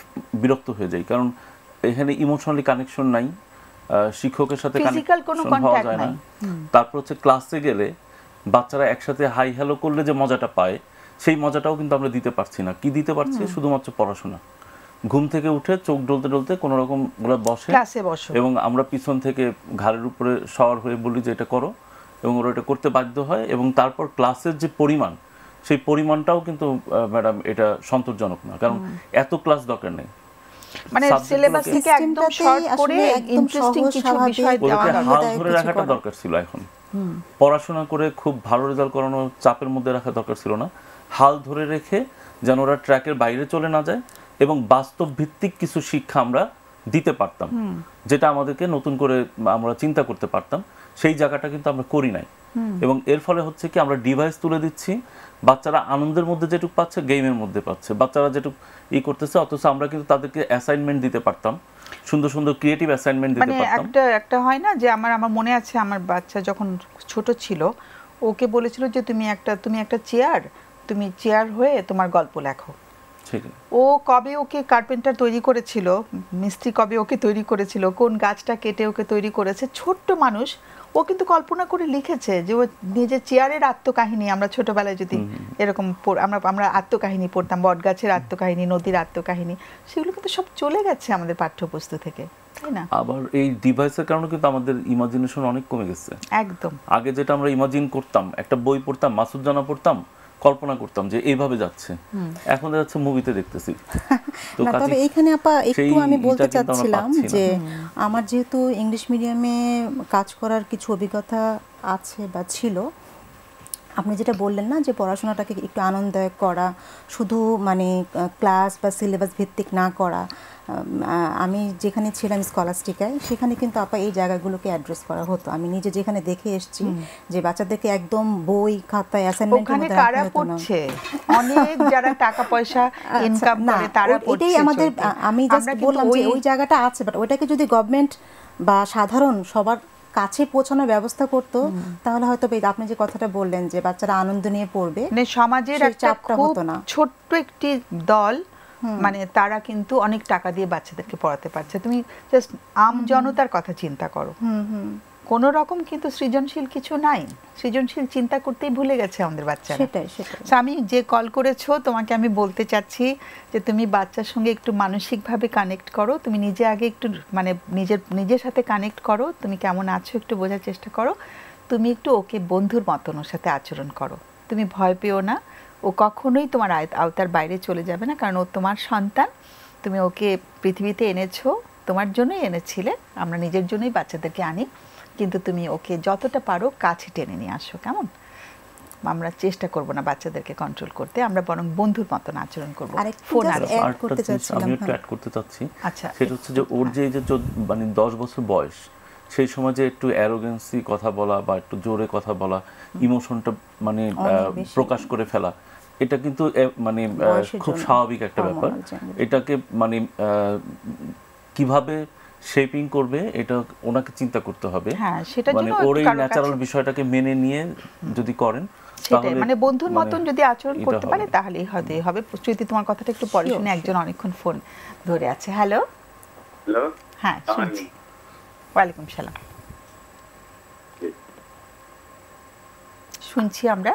বিরক্ত হয়ে যাই। কারণ এখানে ইমোশনালি কানেকশন নাই শিক্ষকের সাথে কোনো নাই। তারপর হচ্ছে ক্লাসে গেলে বাচ্চারা একসাথে হাই হ্যালো করলে যে মজাটা পায় সেই মজাটাও কিন্তু আমরা দিতে পারছি না। কি দিতে পারছি? শুধুমাত্র পড়াশোনা। ঘুম থেকে উঠে চোখ ডলতে ডলতে কোনো রকম ওরা বসে ক্লাসে বসো। এবং আমরা পিছন থেকে ঘাড়ের উপরে সওয়ার হয়ে বলি যে এটা করো এবং ওরা এটা করতে বাধ্য হয় এবং তারপর ক্লাসের যে পরিমাণ সেই পরিমাণটাও কিন্তু ম্যাডাম এটা সন্তোষজনক না। কারণ এত ক্লাস দরকার নেই। মানে সিলেবাস থেকে একদম শর্ট করে ইন্টারেস্টিং কিছু বিষয় দেওয়া। হাল ধরে রাখাটা দরকার ছিল এখন। পড়াশোনা করে খুব ভালো রেজাল্ট করানো চাপের মধ্যে রাখা দরকার ছিল না। হাল ধরে রেখে যেন ওরা ট্র্যাকের বাইরে চলে না যায় এবং বাস্তব ভিত্তিক কিছু শিক্ষা আমরা দিতে পারতাম। যেটা আমাদেরকে নতুন করে আমরা চিন্তা করতে পারতাম। সেই জায়গাটা কিন্তু আমরা করি নাই। এবং এর ফলে হচ্ছে কি আমরা ডিভাইস তুলে দিচ্ছি বাচ্চারা আনন্দের মধ্যে যেটুকু পাচ্ছে গেমের মধ্যে পাচ্ছে। বাচ্চারা যেটুকু ই করতেছে অথচ আমরা কিন্তু তাদেরকে অ্যাসাইনমেন্ট দিতে পারতাম। সুন্দর সুন্দর ক্রিয়েটিভ অ্যাসাইনমেন্ট দিতে মানে পারতাম। একটা একটা হয় না যে আমার আমার মনে আছে আমার বাচ্চা যখন ছোট ছিল ওকে বলেছিল যে তুমি একটা তুমি একটা চেয়ার তুমি চেয়ার হয়ে তোমার গল্প লেখো। ও কবে ওকে কার্পেন্টার তৈরি করেছিল মিস্ত্রি কবে ওকে তৈরি করেছিল কোন গাছটা কেটে ওকে তৈরি করেছে ছোট্ট মানুষ ও কিন্তু কল্পনা করে লিখেছে যে ও নিজের চেয়ারের আত্মকাহিনী আমরা ছোটবেলায় যদি এরকম আমরা আমরা আত্মকাহিনী পড়তাম বটগাছের আত্মকাহিনী নদীর আত্মকাহিনী সেগুলো কিন্তু সব চলে গেছে আমাদের পাঠ্যপুস্তক থেকে তাই না? আবার এই ডিভাইসের কারণে কিন্তু আমাদের ইমাজিনেশন অনেক কমে গেছে। একদম। আগে যেটা আমরা ইমাজিন করতাম একটা বই পড়তাম মাসুদ জানা পড়তাম কল্পনা করতাম যে এইভাবে যাচ্ছে। এখন যাচ্ছে মুভিতে দেখতেছি। তো তবে এখানে এইখানে আপা একটু আমি বলতে চাচ্ছিলাম যে আমার যেহেতু ইংলিশ মিডিয়ামে কাজ করার কিছু অভিজ্ঞতা আছে বা ছিল আপনি যেটা বললেন না যে পড়াশোনাটাকে একটু আনন্দদায়ক করা শুধু মানে ক্লাস বা সিলেবাস ভিত্তিক না করা আমি যেখানে ছিলাম স্কলাস্টিকায় সেখানে কিন্তু আপা এই জায়গাগুলোকে অ্যাড্রেস করা হতো। আমি নিজে যেখানে দেখে এসেছি যে বাচ্চাদেরকে একদম বই খাতায় অ্যাসাইনমেন্টের ওখানে মধ্যে কারা পড়ছে? অনেক যারা টাকা পয়সা ইনকাম করে তারা পড়ছে এটাই আমাদের আমি জাস্ট বললাম যে ওই জায়গাটা আছে বাট ওইটাকে যদি গভর্নমেন্ট বা সাধারণ সবার কাছে পৌঁছানোর ব্যবস্থা করতো তাহলে হয়তো আপনি যে কথাটা বললেন যে বাচ্চারা আনন্দ নিয়ে পড়বে মানে সমাজের চাপটা হতো না। ছোট্ট একটি দল মানে তারা কিন্তু অনেক টাকা দিয়ে বাচ্চাদেরকে পড়াতে পারছে। তুমি জাস্ট আম জনতার কথা চিন্তা করো। হুম হুম। কোনো রকম কিন্তু সৃজনশীল কিছু নাই। সৃজনশীল চিন্তা করতেই ভুলে গেছে আমাদের বাচ্চারা। সেটাই সেটাই। আমি যে কল করেছ তোমাকে আমি বলতে চাচ্ছি যে তুমি বাচ্চার সঙ্গে একটু মানসিকভাবে কানেক্ট করো। তুমি নিজে আগে একটু মানে নিজের নিজের সাথে কানেক্ট করো। তুমি কেমন আছো একটু বোঝার চেষ্টা করো। তুমি একটু ওকে বন্ধুর মতন ওর সাথে আচরণ করো। তুমি ভয় পেও না। ও কখনোই তোমার আয়ত- আওতার বাইরে চলে যাবে না। কারণ ও তোমার সন্তান। তুমি ওকে পৃথিবীতে এনেছো। তোমার জন্যই এনেছিলে। আমরা নিজের জন্যই বাচ্চাদেরকে আনি। কিন্তু তুমি ওকে যতটা পারো কাছে টেনে নিয়ে আসো কেমন? আমরা চেষ্টা করব না বাচ্চাদেরকে কন্ট্রোল করতে আমরা বরং বন্ধুর মতন আচরণ করব। আরেকটু ফোন আর। করতে চাচ্ছিলাম, আমি একটু। অ্যাড করতে চাচ্ছি। আচ্ছা। সেটা হচ্ছে যে ওর যে যে মানে দশ বছর বয়স সেই সময় যে একটু অ্যারোগেন্সি কথা বলা বা একটু জোরে কথা বলা ইমোশনটা মানে আহ, প্রকাশ করে ফেলা এটা কিন্তু মানে আহ, খুব স্বাভাবিক একটা ব্যাপার। এটাকে মানে আহ, কীভাবে শেপিং করবে এটা ওনাকে চিন্তা করতে হবে। হ্যাঁ, মানে ওর এই ন্যাচারাল বিষয়টাকে মেনে নিয়ে যদি করেন সেটাই মানে বন্ধুর মানে মতন যদি আচরণ করতে পারে তাহলেই হয়তো হবে। প্রস্তুতি তোমার কথাটা একটু পরে শুনে একজন অনেকক্ষণ ফোন ধরে আছে। হ্যালো হ্যালো হ্যাঁ শুনছি। আলাইকুম। ওয়ালাইকুম সালাম। শুনছি আমরা।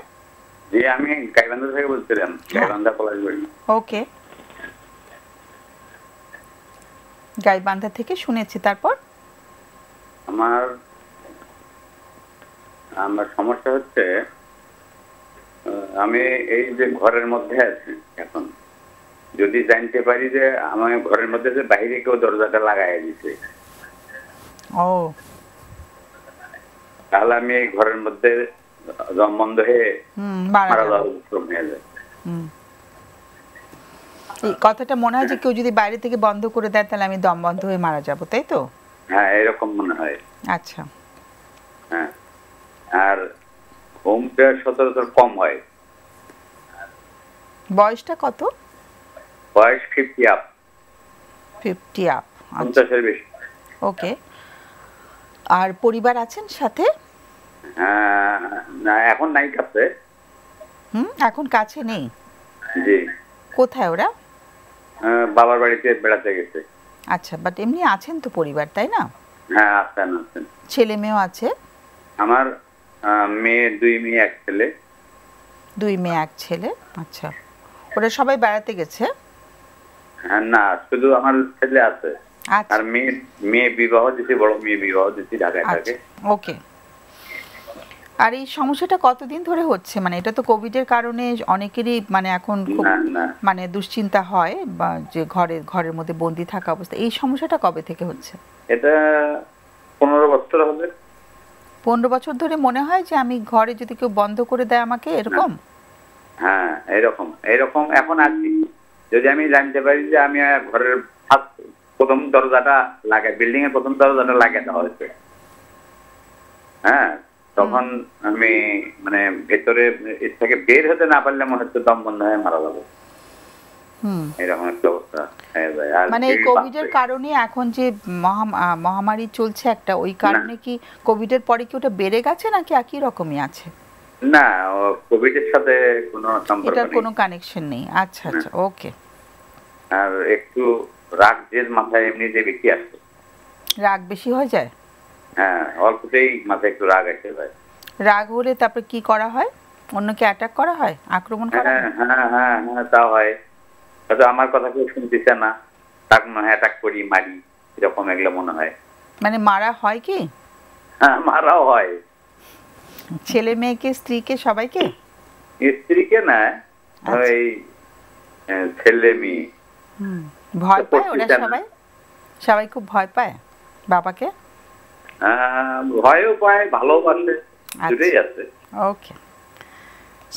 জি আমি গাইবান্ধা থেকে বলছিলাম। গাইবান্ধা পলাশবাড়ি ওকে গাইবান্ধা থেকে শুনেছি তারপর? আমার আমার সমস্যা হচ্ছে আমি এই যে ঘরের মধ্যে আছি এখন যদি জানতে পারি যে আমার ঘরের মধ্যে যে বাইরে কেউ দরজাটা লাগাই দিছে। ও। তাহলে আমি এই ঘরের মধ্যে দম বন্ধ হয়ে হুম মারা। যাওয়ার হয়ে যায় এই কথাটা মনে হয় যে কেউ যদি বাইরে থেকে বন্ধ করে দেয় তাহলে আমি দম বন্ধ হয়ে মারা যাব তাই তো? হ্যাঁ এরকম মনে হয়। আচ্ছা। হ্যাঁ। আর কেয়ার সচরাচর কম হয়। বয়সটা কত? বয়স ফিফটি আপ ফিফটি আপ পঞ্চাশের বেশি। ওকে আর পরিবার আছেন সাথে? হ্যাঁ, না এখন নাই কাছে হুম এখন কাছে নেই। জি। কোথায় ওরা? বাবার বাড়িতে বেড়াতে গেছে। আচ্ছা বাট এমনি আছেন তো পরিবার তাই না? হ্যাঁ আছেন আছেন। ছেলে মেয়েও আছে? আমার মেয়ে দুই মেয়ে এক ছেলে। দুই মেয়ে এক ছেলে? আচ্ছা। ওরা সবাই বেড়াতে গেছে? হ্যাঁ না শুধু আমার ছেলে আছে। আর আচ্ছা মেয়ে মেয়ে বিবাহ দিছি বড় মেয়ে বিবাহ দিছি ঢাকায় থাকে। আচ্ছা ওকে। আর এই সমস্যাটা কতদিন ধরে হচ্ছে? মানে এটা তো কোভিডের কারণে অনেকেরই মানে এখন খুব মানে দুশ্চিন্তা হয় বা যে ঘরে ঘরের মধ্যে বন্দি থাকা অবস্থা। এই সমস্যাটা কবে থেকে হচ্ছে? এটা পনেরো বছর হবে। পনেরো বছর ধরে মনে হয় যে আমি ঘরে যদি কেউ বন্ধ করে দেয় আমাকে এরকম? হ্যাঁ এরকম। এরকম এখন আছি। যদি আমি জানতে পারি যে আমি ঘরের ফার্স্ট প্রথম দরজাটা লাগাই বিল্ডিং এর প্রথম দরজাটা দেওয়া হয়েছে হ্যাঁ তখন আমি মানে ভেতরে এর থেকে বের হতে না পারলে মনে হচ্ছে দম বন্ধ হয়ে মারা যাব। এরকম একটা অবস্থা মানে এই এই কোভিডের কারণে এখন যে মহামারী চলছে একটা ওই কারণে কি কোভিডের পরে কি ওটা বেড়ে গেছে নাকি একই রকমই আছে? না কোভিড এর সাথে কোনো সম্পর্ক এটার কোনো কানেকশন নেই। আচ্ছা আচ্ছা ওকে আর একটু রাগ জেদ মাথায় এমনিতে বেশি আসছে রাগ বেশি হয়ে যায়? হ্যাঁ অল্পতেই মাথায় একটু রাগ আসে ভাই। রাগ হলে তারপরে কি করা হয়? অন্যকে অ্যাটাক করা হয়? আক্রমণ করা হ্যাঁ হয়? হ্যাঁ হ্যাঁ তা হয়। হয়তো আমার কথা কেউ শুনতেছে না। তাক মনে হয় অ্যাটাক করি মারি এরকম এগুলো মনে হয়। মানে মারা হয় কি? হ্যাঁ মারাও হয়। ছেলে মেয়েকে স্ত্রীকে সবাইকে? স্ত্রীকে না আচ্ছা। ওই ছেলে মেয়ে। ভয় পায় ওরা। সবাই? সবাই খুব ভয় পায় বাবাকে? ভয়ও পায় ভালোবাসে। দুটোই আছে ওকে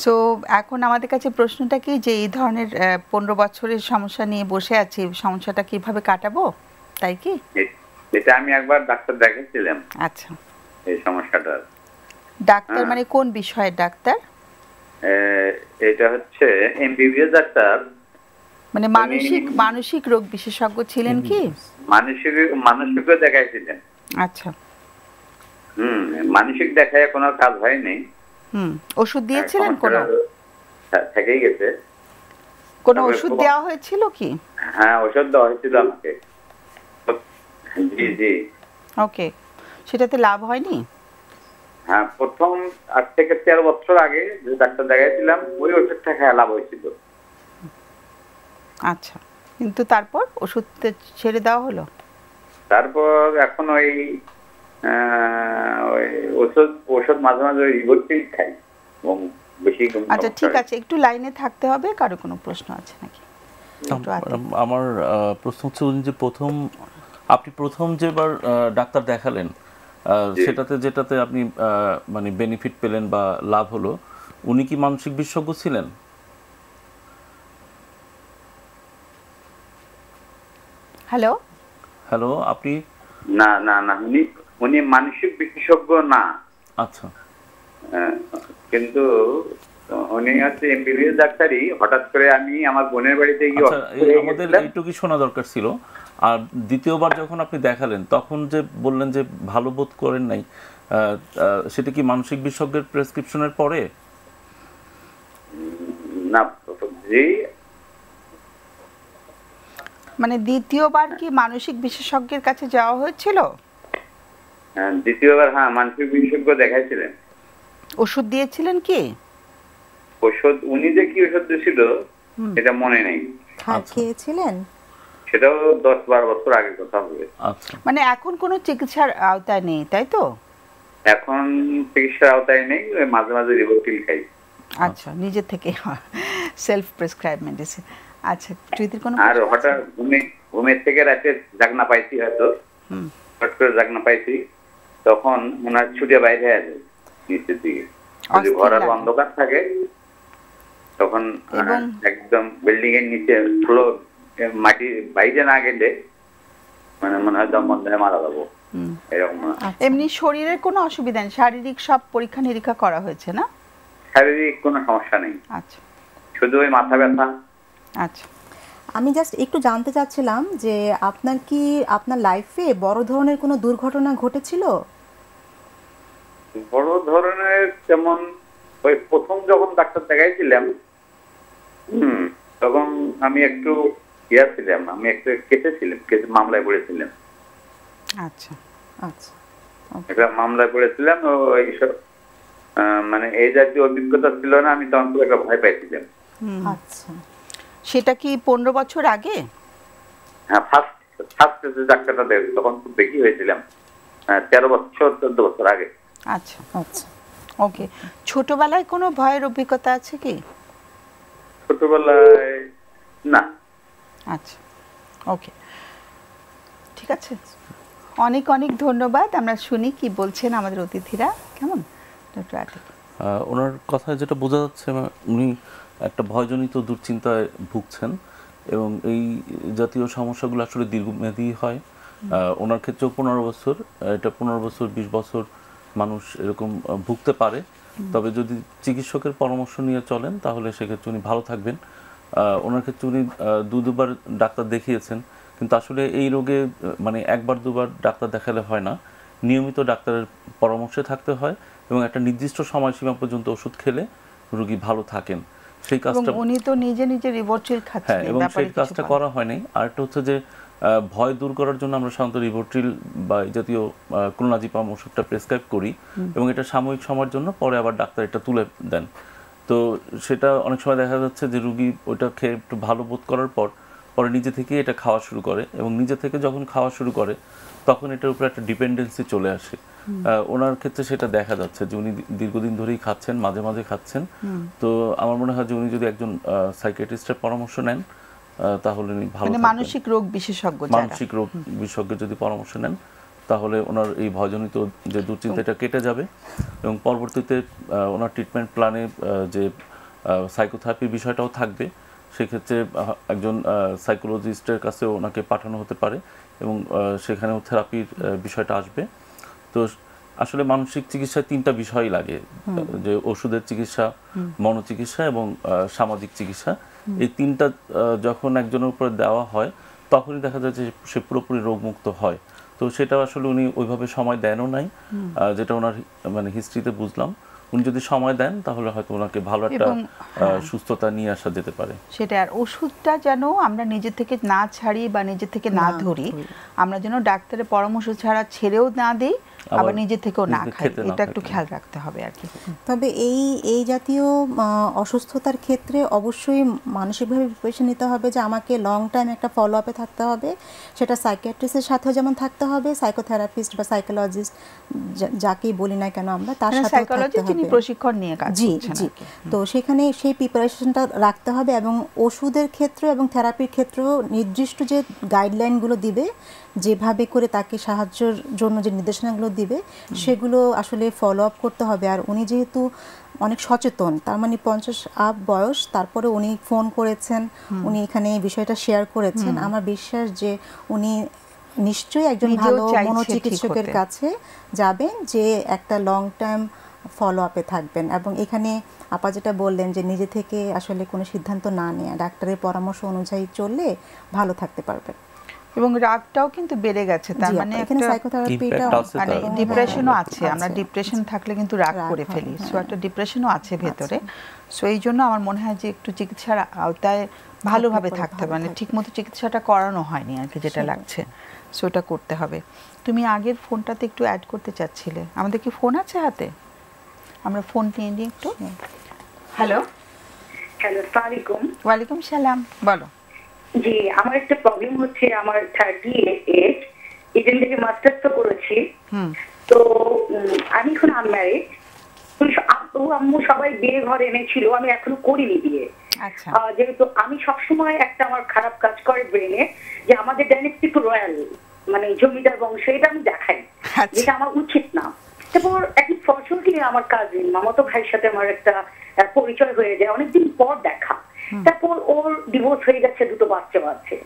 সো এখন আমাদের কাছে প্রশ্নটা কি যে এই ধরনের পনেরো বছরের সমস্যা নিয়ে বসে আছি সমস্যাটা কীভাবে কাটাবো? তাই কি? এটা আমি একবার ডাক্তার দেখাচ্ছিলাম। আচ্ছা। এই সমস্যাটা। ডাক্তার হ্যাঁ। মানে কোন বিষয়ের ডাক্তার? এটা হচ্ছে এমবিবিএস ডাক্তার। মানে মানসিক মানসিক রোগ বিশেষজ্ঞ ছিলেন কি? মানসিক মানসিকও দেখাইছিলেন। আচ্ছা। হুম মানসিক দেখায় কোনো কাজ হয়নি। হুম ওষুধ দিয়েছিলেন কোনো? থেকেই গেছে। কোনো ওষুধ দেওয়া হয়েছিল কি? হ্যাঁ ওষুধ দেওয়া হয়েছিল আমাকে। জি জি। ওকে সেটাতে লাভ হয়নি? হ্যাঁ প্রথম আজ থেকে তেরো বছর আগে যে ডাক্তার দেখাইছিলাম ওই ওষুধটা খেয়ে লাভ হয়েছিল। আচ্ছা কিন্তু তারপর ওষুধ ছেড়ে দেওয়া হলো? তারপর এখন ওই ওষুধ ওষুধ মাঝে মাঝে ওই রিভোল্টিল খাই এবং বেশি আচ্ছা ঠিক আছে একটু লাইনে থাকতে হবে কারও কোনো প্রশ্ন আছে নাকি? আমার প্রশ্ন হচ্ছে যে প্রথম আপনি প্রথম যেবার ডাক্তার দেখালেন সেটাতে যেটাতে আপনি মানে বেনিফিট পেলেন বা লাভ হলো উনি কি মানসিক বিশেষজ্ঞ ছিলেন? হ্যালো? হ্যালো আপনি? না না না উনি উনি মানসিক বিশেষজ্ঞ না। আচ্ছা। কিন্তু উনি হচ্ছে এমবিবিএস ডাক্তারই। হঠাৎ করে আমি আমার বোনের বাড়িতে গিয়ে আচ্ছা আমাদের শোনা দরকার ছিল। আর দ্বিতীয়বার যখন আপনি দেখালেন তখন যে বললেন যে ভালো বোধ করেন নাই আহ, আহ, সেটা কি মানসিক বিশেষজ্ঞের প্রেসক্রিপশনের পরে? না জি মানে দ্বিতীয়বার কি মানসিক বিশেষজ্ঞের কাছে যাওয়া হয়েছিল? দ্বিতীয়বার হ্যাঁ মানসিক বিশেষজ্ঞ দেখাইছিলেন। ওষুধ দিয়েছিলেন কি? ওষুধ উনি যে কি ওষুধ দিয়েছিল এটা মনে নেই। আচ্ছা। খেয়েছিলেন? সেটাও দশ বারো বছর আগের কথা হবে। আচ্ছা। মানে এখন কোনো চিকিৎসার আওতায় নেই তাই তো? এখন চিকিৎসার আওতায় নেই মাঝে মাঝে রিভোটিল খাই। আচ্ছা নিজে থেকে সেলফ প্রেসক্রাইব মেডিসিন আচ্ছা চৈতির কোনো আর হঠাৎ ঘুমে ঘুমের থেকে রাতে জাগনা পাইছি হয়তো। হুম। হঠাৎ করে জাগনা পাইছি। তখন ওনার ছুটে বাইরে আছে নিচের দিকে। যদি ঘর আর অন্ধকার থাকে তখন একদম বিল্ডিং এর নিচে ফ্লোর মাটি বাইরে না গেলে মানে মনে হয় দম বন্ধ হয়ে মারা যাব। এরকম এমনি শরীরের কোনো অসুবিধা নেই? শারীরিক সব পরীক্ষা নিরীক্ষা করা হয়েছে না? শারীরিক কোনো সমস্যা নেই। আচ্ছা। শুধু ওই মাথা ব্যথা। আচ্ছা। আমি জাস্ট একটু জানতে চাচ্ছিলাম যে আপনার কি আপনার লাইফে বড় ধরনের কোনো দুর্ঘটনা ঘটেছিল? বড় ধরনের যেমন ওই প্রথম যখন ডাক্তার দেখাইছিলাম হুম তখন আমি একটু ইয়া ছিলাম আমি একটু কেটেছিলাম কেটে মামলায় পড়েছিলাম। আচ্ছা। আচ্ছা একটা মামলায় পড়েছিলাম ও এইসব আহ, মানে এই জাতীয় অভিজ্ঞতা ছিল না আমি তখন একটা ভয় পাইছিলাম। আচ্ছা। সেটা কি পনেরো বছর আগে? হ্যাঁ ফার্স্ট ফার্স্ট যে ডাক্তারটা দেখ তখন খুব বেশি হয়েছিলাম। তেরো বছর চোদ্দ বছর আগে। আচ্ছা আচ্ছা। ওকে ছোটবেলায় কোনো ভয়ের অভিজ্ঞতা আছে কি? ছোটবেলায় না। আচ্ছা। ওকে ঠিক আছে। অনেক অনেক ধন্যবাদ। আমরা শুনি কি বলছেন আমাদের অতিথিরা। কেমন? ডক্টর আতিক। আহ, ওনার কথায় যেটা বোঝা যাচ্ছে উনি একটা ভয়জনিত দুশ্চিন্তায় ভুগছেন এবং এই জাতীয় সমস্যাগুলো আসলে দীর্ঘমেয়াদী হয়। ওনার ক্ষেত্রেও পনেরো বছর এটা পনেরো বছর বিশ বছর মানুষ এরকম ভুগতে পারে। তবে যদি চিকিৎসকের পরামর্শ নিয়ে চলেন তাহলে সেক্ষেত্রে উনি ভালো থাকবেন। ওনার ক্ষেত্রে উনি দু দুবার ডাক্তার দেখিয়েছেন কিন্তু আসলে এই রোগে মানে একবার দুবার ডাক্তার দেখালে হয় না। নিয়মিত ডাক্তারের পরামর্শে থাকতে হয় এবং একটা নির্দিষ্ট সময়সীমা পর্যন্ত ওষুধ খেলে রোগী ভালো থাকেন। সেই কাজটা উনি তো নিজে নিজে রিভোট্রিল হ্যাঁ খাচ্ছেন এই এবং সেই কাজটা করা হয়নি। আরেকটা হচ্ছে যে ভয় দূর করার জন্য আমরা সাধারণত রিভোট্রিল বা জাতীয় ক্লোনাজিপাম ওষুধটা প্রেসক্রাইব করি এবং এটা সাময়িক সময়ের জন্য পরে আবার ডাক্তার এটা তুলে দেন। তো সেটা অনেক সময় দেখা যাচ্ছে যে রুগী ওটা খেয়ে একটু ভালো বোধ করার পর পরে নিজে থেকে এটা খাওয়া শুরু করে এবং নিজে থেকে যখন খাওয়া শুরু করে তখন এটার উপর একটা ডিপেন্ডেন্সি চলে আসে। ওনার ক্ষেত্রে সেটা দেখা যাচ্ছে যে উনি দীর্ঘদিন ধরেই খাচ্ছেন মাঝে মাঝে খাচ্ছেন। তো আমার মনে হয় যে উনি যদি একজন সাইকিয়াট্রিস্টের পরামর্শ নেন তাহলে উনি ভালো মানে মানসিক রোগ বিশেষজ্ঞ মানসিক রোগ বিশেষজ্ঞ যদি পরামর্শ নেন তাহলে ওনার এই ভয়জনিত যে দুশ্চিন্তা এটা কেটে যাবে এবং পরবর্তীতে ওনার ট্রিটমেন্ট প্ল্যানে যে সাইকোথেরাপির বিষয়টাও থাকবে। সেক্ষেত্রে একজন সাইকোলজিস্টের কাছে ওনাকে পাঠানো হতে পারে এবং সেখানেও থেরাপির বিষয়টা আসবে। তো আসলে মানসিক চিকিৎসায় তিনটা বিষয় লাগে। যে ওষুধের চিকিৎসা মনোচিকিৎসা এবং সামাজিক চিকিৎসা। এই তিনটা যখন একজনের উপরে দেওয়া হয় তখনই দেখা যায় যে সে পুরোপুরি রোগমুক্ত হয়। তো সেটা আসলে উনি ওইভাবে সময় দেনও নাই। যেটা ওনার মানে হিস্ট্রিতে বুঝলাম। উনি যদি সময় দেন তাহলে হয়তো ওনাকে ভালো একটা এবং, হ্যাঁ। আহ, সুস্থতা নিয়ে আসা যেতে পারে সেটা আর ওষুধটা যেন আমরা নিজে থেকে না ছাড়ি বা নিজে থেকে না ধরি আমরা যেন ডাক্তারের পরামর্শ ছাড়া ছেড়েও না দিই আবার নিজে থেকেও না খাই। এটা একটু খেয়াল রাখতে হবে আর কি। তবে এই এই জাতীয় অসুস্থতার ক্ষেত্রে অবশ্যই মানসিকভাবে প্রিপারেশন নিতে হবে যে আমাকে লং টাইম একটা ফলো আপে থাকতে হবে। সেটা সাইকিয়াট্রিস্টের সাথেও যেমন থাকতে হবে সাইকোথেরাপিস্ট বা সাইকোলজিস্ট যাকেই বলি না কেন আমরা তার সাথে সাইকোলজি যিনি প্রশিক্ষণ নিয়ে কাজ জি করছেন জি। তো সেখানে সেই প্রিপারেশনটা রাখতে হবে এবং ওষুধের ক্ষেত্রে এবং থেরাপির ক্ষেত্রেও নির্দিষ্ট যে গাইডলাইনগুলো দিবে যেভাবে করে তাকে সাহায্যের জন্য যে নির্দেশনাগুলো দিবে সেগুলো আসলে ফলো আপ করতে হবে। আর উনি যেহেতু অনেক সচেতন তার মানে পঞ্চাশ আপ বয়স তারপরে উনি ফোন করেছেন উনি এখানে এই বিষয়টা শেয়ার করেছেন। আমার বিশ্বাস যে উনি নিশ্চয়ই একজন ভালো মনোচিকিৎসকের কাছে যাবেন যে একটা লং টাইম ফলো আপে থাকবেন। এবং এখানে আপা যেটা বললেন যে নিজে থেকে আসলে কোনো সিদ্ধান্ত না নেওয়া ডাক্তারের পরামর্শ অনুযায়ী চললে ভালো থাকতে পারবেন। এবং রাগটাও কিন্তু বেড়ে গেছে তার মানে এখানে সাইকোথেরাপিটা মানে ডিপ্রেশনও হ্যাঁ, আছে আমরা ডিপ্রেশন থাকলে কিন্তু রাগ করে ফেলি। সো হ্যাঁ। একটা ডিপ্রেশনও আছে ভেতরে। সো এই জন্য আমার মনে হয় যে একটু চিকিৎসার আওতায় ভালোভাবে থাকতে মানে ঠিকমতো চিকিৎসাটা করানো হয়নি আর কি যেটা লাগছে। সো এটা করতে হবে। তুমি আগের ফোনটাতে একটু অ্যাড করতে চাচ্ছিলে। আমাদের কি ফোন আছে হাতে? আমরা ফোন নিয়ে নিই একটু। হ্যালো হ্যালো সালামালাইকুম। ওয়ালাইকুম সালাম। বলো। জি আমার একটা প্রবলেম হচ্ছে আমার থার্টি এইট এখান থেকে মাস্টার্স তো করেছি। তো আমি এখন আনম্যারিড আব্বু আম্মু সবাই বিয়ে ঘরে এনেছিল আমি এখনও করিনি বিয়ে। আচ্ছা। যেহেতু আমি সবসময় একটা আমার খারাপ কাজ করে ব্রেনে যে আমাদের ডাইনেস্টি একটু রয়্যাল মানে জমিদার বংশ এটা আমি দেখাই। আচ্ছা। যেটা আমার উচিত না। তারপর একদিন ফর্চুনেটলি আমার কাজিন মামাতো ভাইয়ের সাথে আমার একটা পরিচয় হয়ে যায় অনেকদিন পর দেখা। তারপর ওর ডিভোর্স হয়ে গেছে দুটো বাচ্চা আছে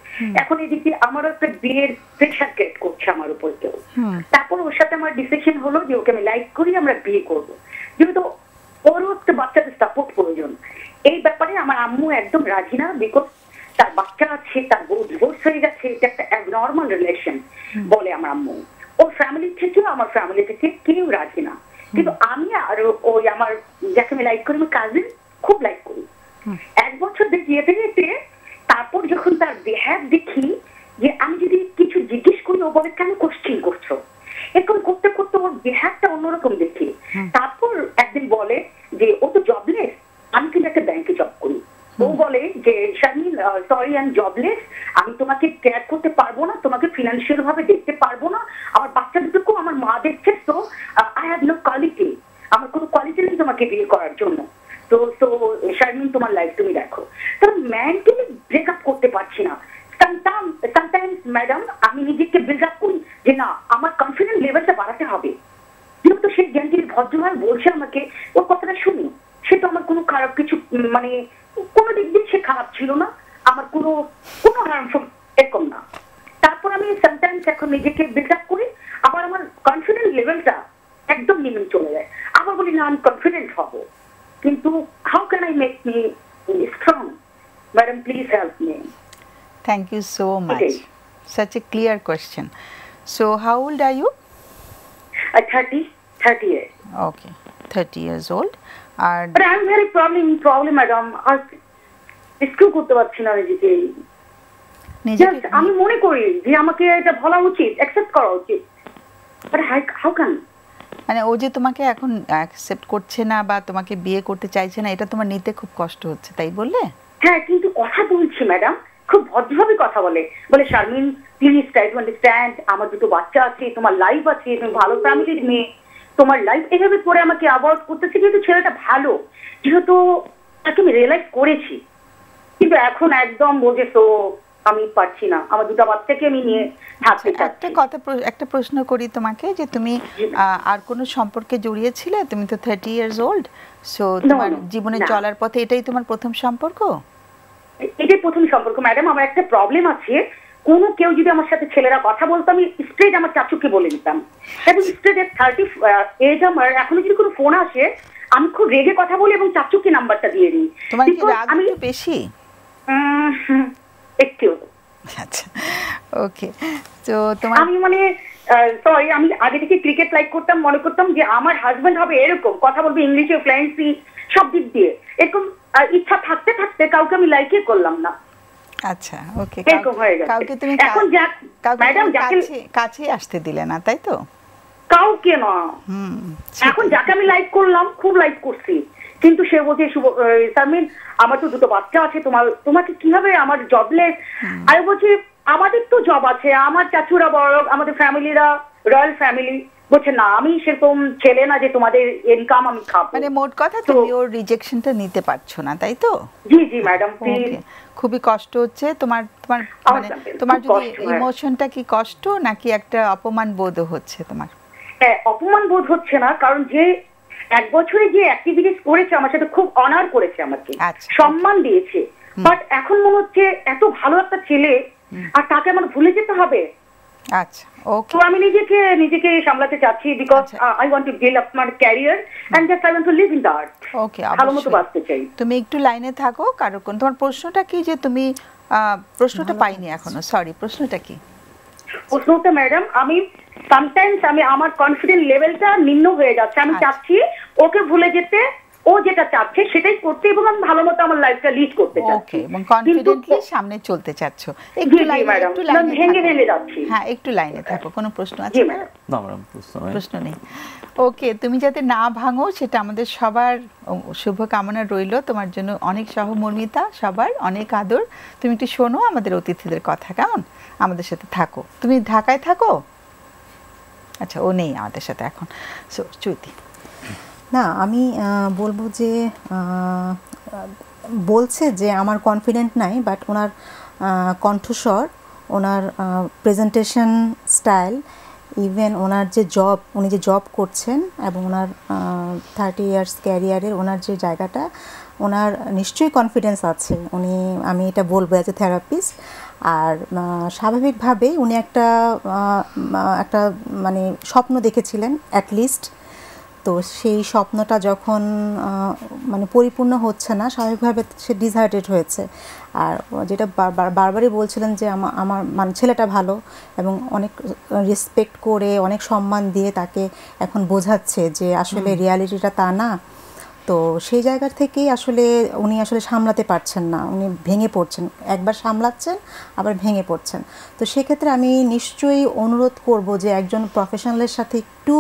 এখন এদিকে আমারও একটা বিয়ের প্রেশার ক্রিয়েট করছে আমার উপর কেউ। তারপর ওর সাথে আমার ডিসিশন হলো যে ওকে আমি লাইক করি আমরা বিয়ে করব। যেহেতু ওরও একটা বাচ্চাদের সাপোর্ট প্রয়োজন। এই ব্যাপারে আমার আম্মু একদম রাজি না বিকজ তার বাচ্চা আছে তার বউ ডিভোর্স হয়ে গেছে এটা একটা অ্যাবনর্মাল রিলেশন বলে আমার আম্মু। ওর ফ্যামিলি থেকেও আমার ফ্যামিলি থেকে কেউ রাজি না। কিন্তু আমি আর ওই আমার যাকে আমি লাইক করি আমার কাজিন খুব লাইক করি। এক বছর দিয়ে যেতে যেতে তারপর যখন তার বিহেভ দেখি যে আমি যদি কিছু জিজ্ঞেস করি ও বলে কেন কোশ্চিন করছ? এরকম করতে করতে ওর বিহেভটা অন্যরকম দেখি। তারপর একদিন বলে যে ও তো জবলেস আমি কিন্তু একটা ব্যাংকে জব করি। ও বলে যে শারমিন সরি আমি জবলেস আমি তোমাকে কেয়ার করতে পারব না, তোমাকে ফিনান্সিয়াল ভাবে দেখতে পারব না। আমার বাচ্চা দুটোকেও আমার মা দেখছে তো আই হ্যাভ নো কোয়ালিটি আমার কোনো কোয়ালিটি নেই আমাকে বিয়ে করার জন্য। তো তো শারমিন, তোমার লাইফ তুমি দেখো। কারণ ম্যানকে আমি ব্রেকআপ করতে পারছি না। সামটাইমস ম্যাডাম আমি নিজেকে বিল্ড আপ করি যে, না, আমার কনফিডেন্স লেভেলটা বাড়াতে হবে। যেহেতু সেই জ্ঞানটি ভদ্রভাবে বলছে আমাকে, ওর কথাটা শুনি। সে তো আমার কোনো খারাপ কিছু মানে কোনো দিক দিয়ে সে খারাপ ছিল না আমার কোনো কোনো হার্মফুল এরকম না তারপর আমি সামটাইমস এখন নিজেকে বিল্ড আপ করি আবার আমার কনফিডেন্স লেভেলটা একদম নিমে চলে যায় আবার বলি না আমি কনফিডেন্ট হব কিন্তু how can I make me strong madam please help me Thank you so much. Okay. Such a clear question. So, how old are you? Thirty thirty year Okay, 30 years old. আর but I am very problem problem madam R skill করতে পারছি না নিজেকে নিজেকে just আমি মনে করি যে আমাকে এটা বলা উচিত অ্যাকসেপ্ট করা উচিত। বাট হাউ ক্যান মানে ও যে তোমাকে এখন অ্যাকসেপ্ট করছে না বা তোমাকে বিয়ে করতে চাইছে না এটা তোমার নিতে খুব কষ্ট হচ্ছে তাই বললে? হ্যাঁ কিন্তু কথা বলছি ম্যাডাম খুব ভদ্রভাবে কথা বলে। বলে Sharmin please try to understand আমার দুটো বাচ্চা আছে তোমার লাইফ আছে তুমি ভালো ফ্যামিলির মেয়ে। তোমার লাইফ এভাবে করে আমাকে অ্যাভয়েড করতেছে কিন্তু ছেলেটা ভালো যেহেতু তাকে আমি রিয়েলাইজ করেছি। কিন্তু এখন একদম বলছে তো আমি পারছি না। আমার দুটো বাচ্চাকে আমি নিয়ে থাকতে একটা কথা একটা প্রশ্ন করি তোমাকে যে তুমি আর কোনো সম্পর্কে জড়িয়েছিলে? তুমি তো থার্টি ইয়ার্স ওল্ড সো তোমার জীবনে চলার পথে এটাই তোমার প্রথম সম্পর্ক? এটাই প্রথম সম্পর্ক। ম্যাডাম আমার একটা প্রবলেম আছে। কোনো কেউ যদি আমার সাথে ছেলেরা কথা বলতো আমি স্ট্রেট আমার চাচুকে বলে দিতাম। এবং স্ট্রেট এর থার্টি এজ আমার। এখনও যদি কোনো ফোন আসে আমি খুব রেগে কথা বলি এবং চাচুকে নাম্বারটা দিয়ে দিই। তোমার কি রাগ বেশি? একটু। আচ্ছা ওকে তো তোমার আমি মানে সরি আমি আগে থেকে ক্রিকেট লাইক করতাম মনে করতাম যে আমার হাজবেন্ড হবে এরকম কথা বলবে ইংলিশে ফ্লুয়েন্সি সব দিক দিয়ে। এরকম ইচ্ছা থাকতে থাকতে কাউকে আমি লাইকই করলাম না। আচ্ছা ওকে হয়ে। কাউকে তুমি এখন ম্যাডাম, কাছে কাছে আসতে দিলে না তাই তো? কাউকে না। হুম এখন যাকে আমি লাইক করলাম খুব লাইক করছি। কিন্তু সে বলছে সামিন আমার তো দুটো বাচ্চা আছে তোমার তোমাকে কীভাবে আমার জবলেস আমি বলছি আমাদের তো জব আছে আমার চাচুরা বড় আমাদের ফ্যামিলিরা রয়্যাল ফ্যামিলি বলছে না আমি সেরকম ছেলে না যে তোমাদের ইনকাম আমি খাব। মানে মোট কথা তুমি ওর রিজেকশনটা নিতে পারছ না তাই তো? জি জি ম্যাডাম খুবই কষ্ট হচ্ছে তোমার তোমার মানে তোমার যদি ইমোশনটা কি কষ্ট নাকি একটা অপমান বোধ হচ্ছে তোমার? হ্যাঁ অপমান বোধ হচ্ছে না কারণ যে এক বছরে যে অ্যাক্টিভিটিস করেছে আমার সাথে খুব অনার করেছে আমাকে। আচ্ছা, সম্মান দিয়েছে। বাট এখন মনে হচ্ছে এত ভালো একটা ছেলে আর তাকে আমার ভুলে যেতে হবে? আচ্ছা ওকে তো আমি নিজেকে নিজেকে সামলাতে চাচ্ছি because. I want to build up my career and just I want to live in the art okay ভালো মতো বাঁচতে চাই। তুমি একটু লাইনে থাকো কারও কোন তোমার প্রশ্নটা কি যে তুমি আহ, প্রশ্নটা পাইনি এখনও? সরি প্রশ্নটা কি? প্রশ্নটা ম্যাডাম আমি সামটাইমস আমি আমার কনফিডেন্স লেভেলটা নিম্ন হয়ে যাচ্ছে। আমি আচ্ছা। চাচ্ছি ওকে ভুলে যেতে ও যেটা চাচ্ছে সেটাই করতে এবং আমি ভালো মতো আমার লাইফটা লিড করতে ওকে চাচ্ছি এবং কনফিডেন্টলি সামনে চলতে চাচ্ছ। একটু লাইনে একটু লাইনে ভেঙে ভেঙে যাচ্ছি। হ্যাঁ একটু লাইনে থাকো কোনো প্রশ্ন আছে? না ম্যাডাম প্রশ্ন নেই। ওকে তুমি যাতে না ভাঙো সেটা আমাদের সবার ও, শুভকামনা রইল। তোমার জন্য অনেক সহমর্মিতা সবার অনেক আদর। তুমি একটু শোনো আমাদের অতিথিদের কথা কেমন? আমাদের সাথে থাকো। তুমি ঢাকায় থাকো? আচ্ছা ও নেই আমাদের সাথে এখন। সো চুইতি না, আমি বলব যে বলছে যে আমার কনফিডেন্ট নাই বাট ওনার কণ্ঠস্বর, ওনার প্রেজেন্টেশন স্টাইল ইভেন ওনার যে জব উনি যে জব করছেন এবং ওনার থার্টি ইয়ার্স ক্যারিয়ারের ওনার যে জায়গাটা, ওনার নিশ্চয়ই কনফিডেন্স আছে। উনি, আমি এটা বলব অ্যাজ এ থেরাপিস্ট আর স্বাভাবিকভাবেই উনি একটা একটা মানে স্বপ্ন দেখেছিলেন অ্যাটলিস্ট তো সেই স্বপ্নটা যখন মানে পরিপূর্ণ হচ্ছে না স্বাভাবিকভাবে সে ডিসহার্টেড হয়েছে। আর যেটা বারবারই বলছিলেন যে আমা- আমার মানে ছেলেটা ভালো এবং অনেক রেসপেক্ট করে অনেক সম্মান দিয়ে তাকে এখন বোঝাচ্ছে যে আসলে রিয়ালিটিটা তা না। তো সেই জায়গার থেকেই আসলে উনি আসলে সামলাতে পারছেন না। উনি ভেঙে পড়ছেন। একবার সামলাচ্ছেন, আবার ভেঙে পড়ছেন। তো সেক্ষেত্রে আমি নিশ্চয়ই অনুরোধ করব যে একজন প্রফেশনালের সাথে একটু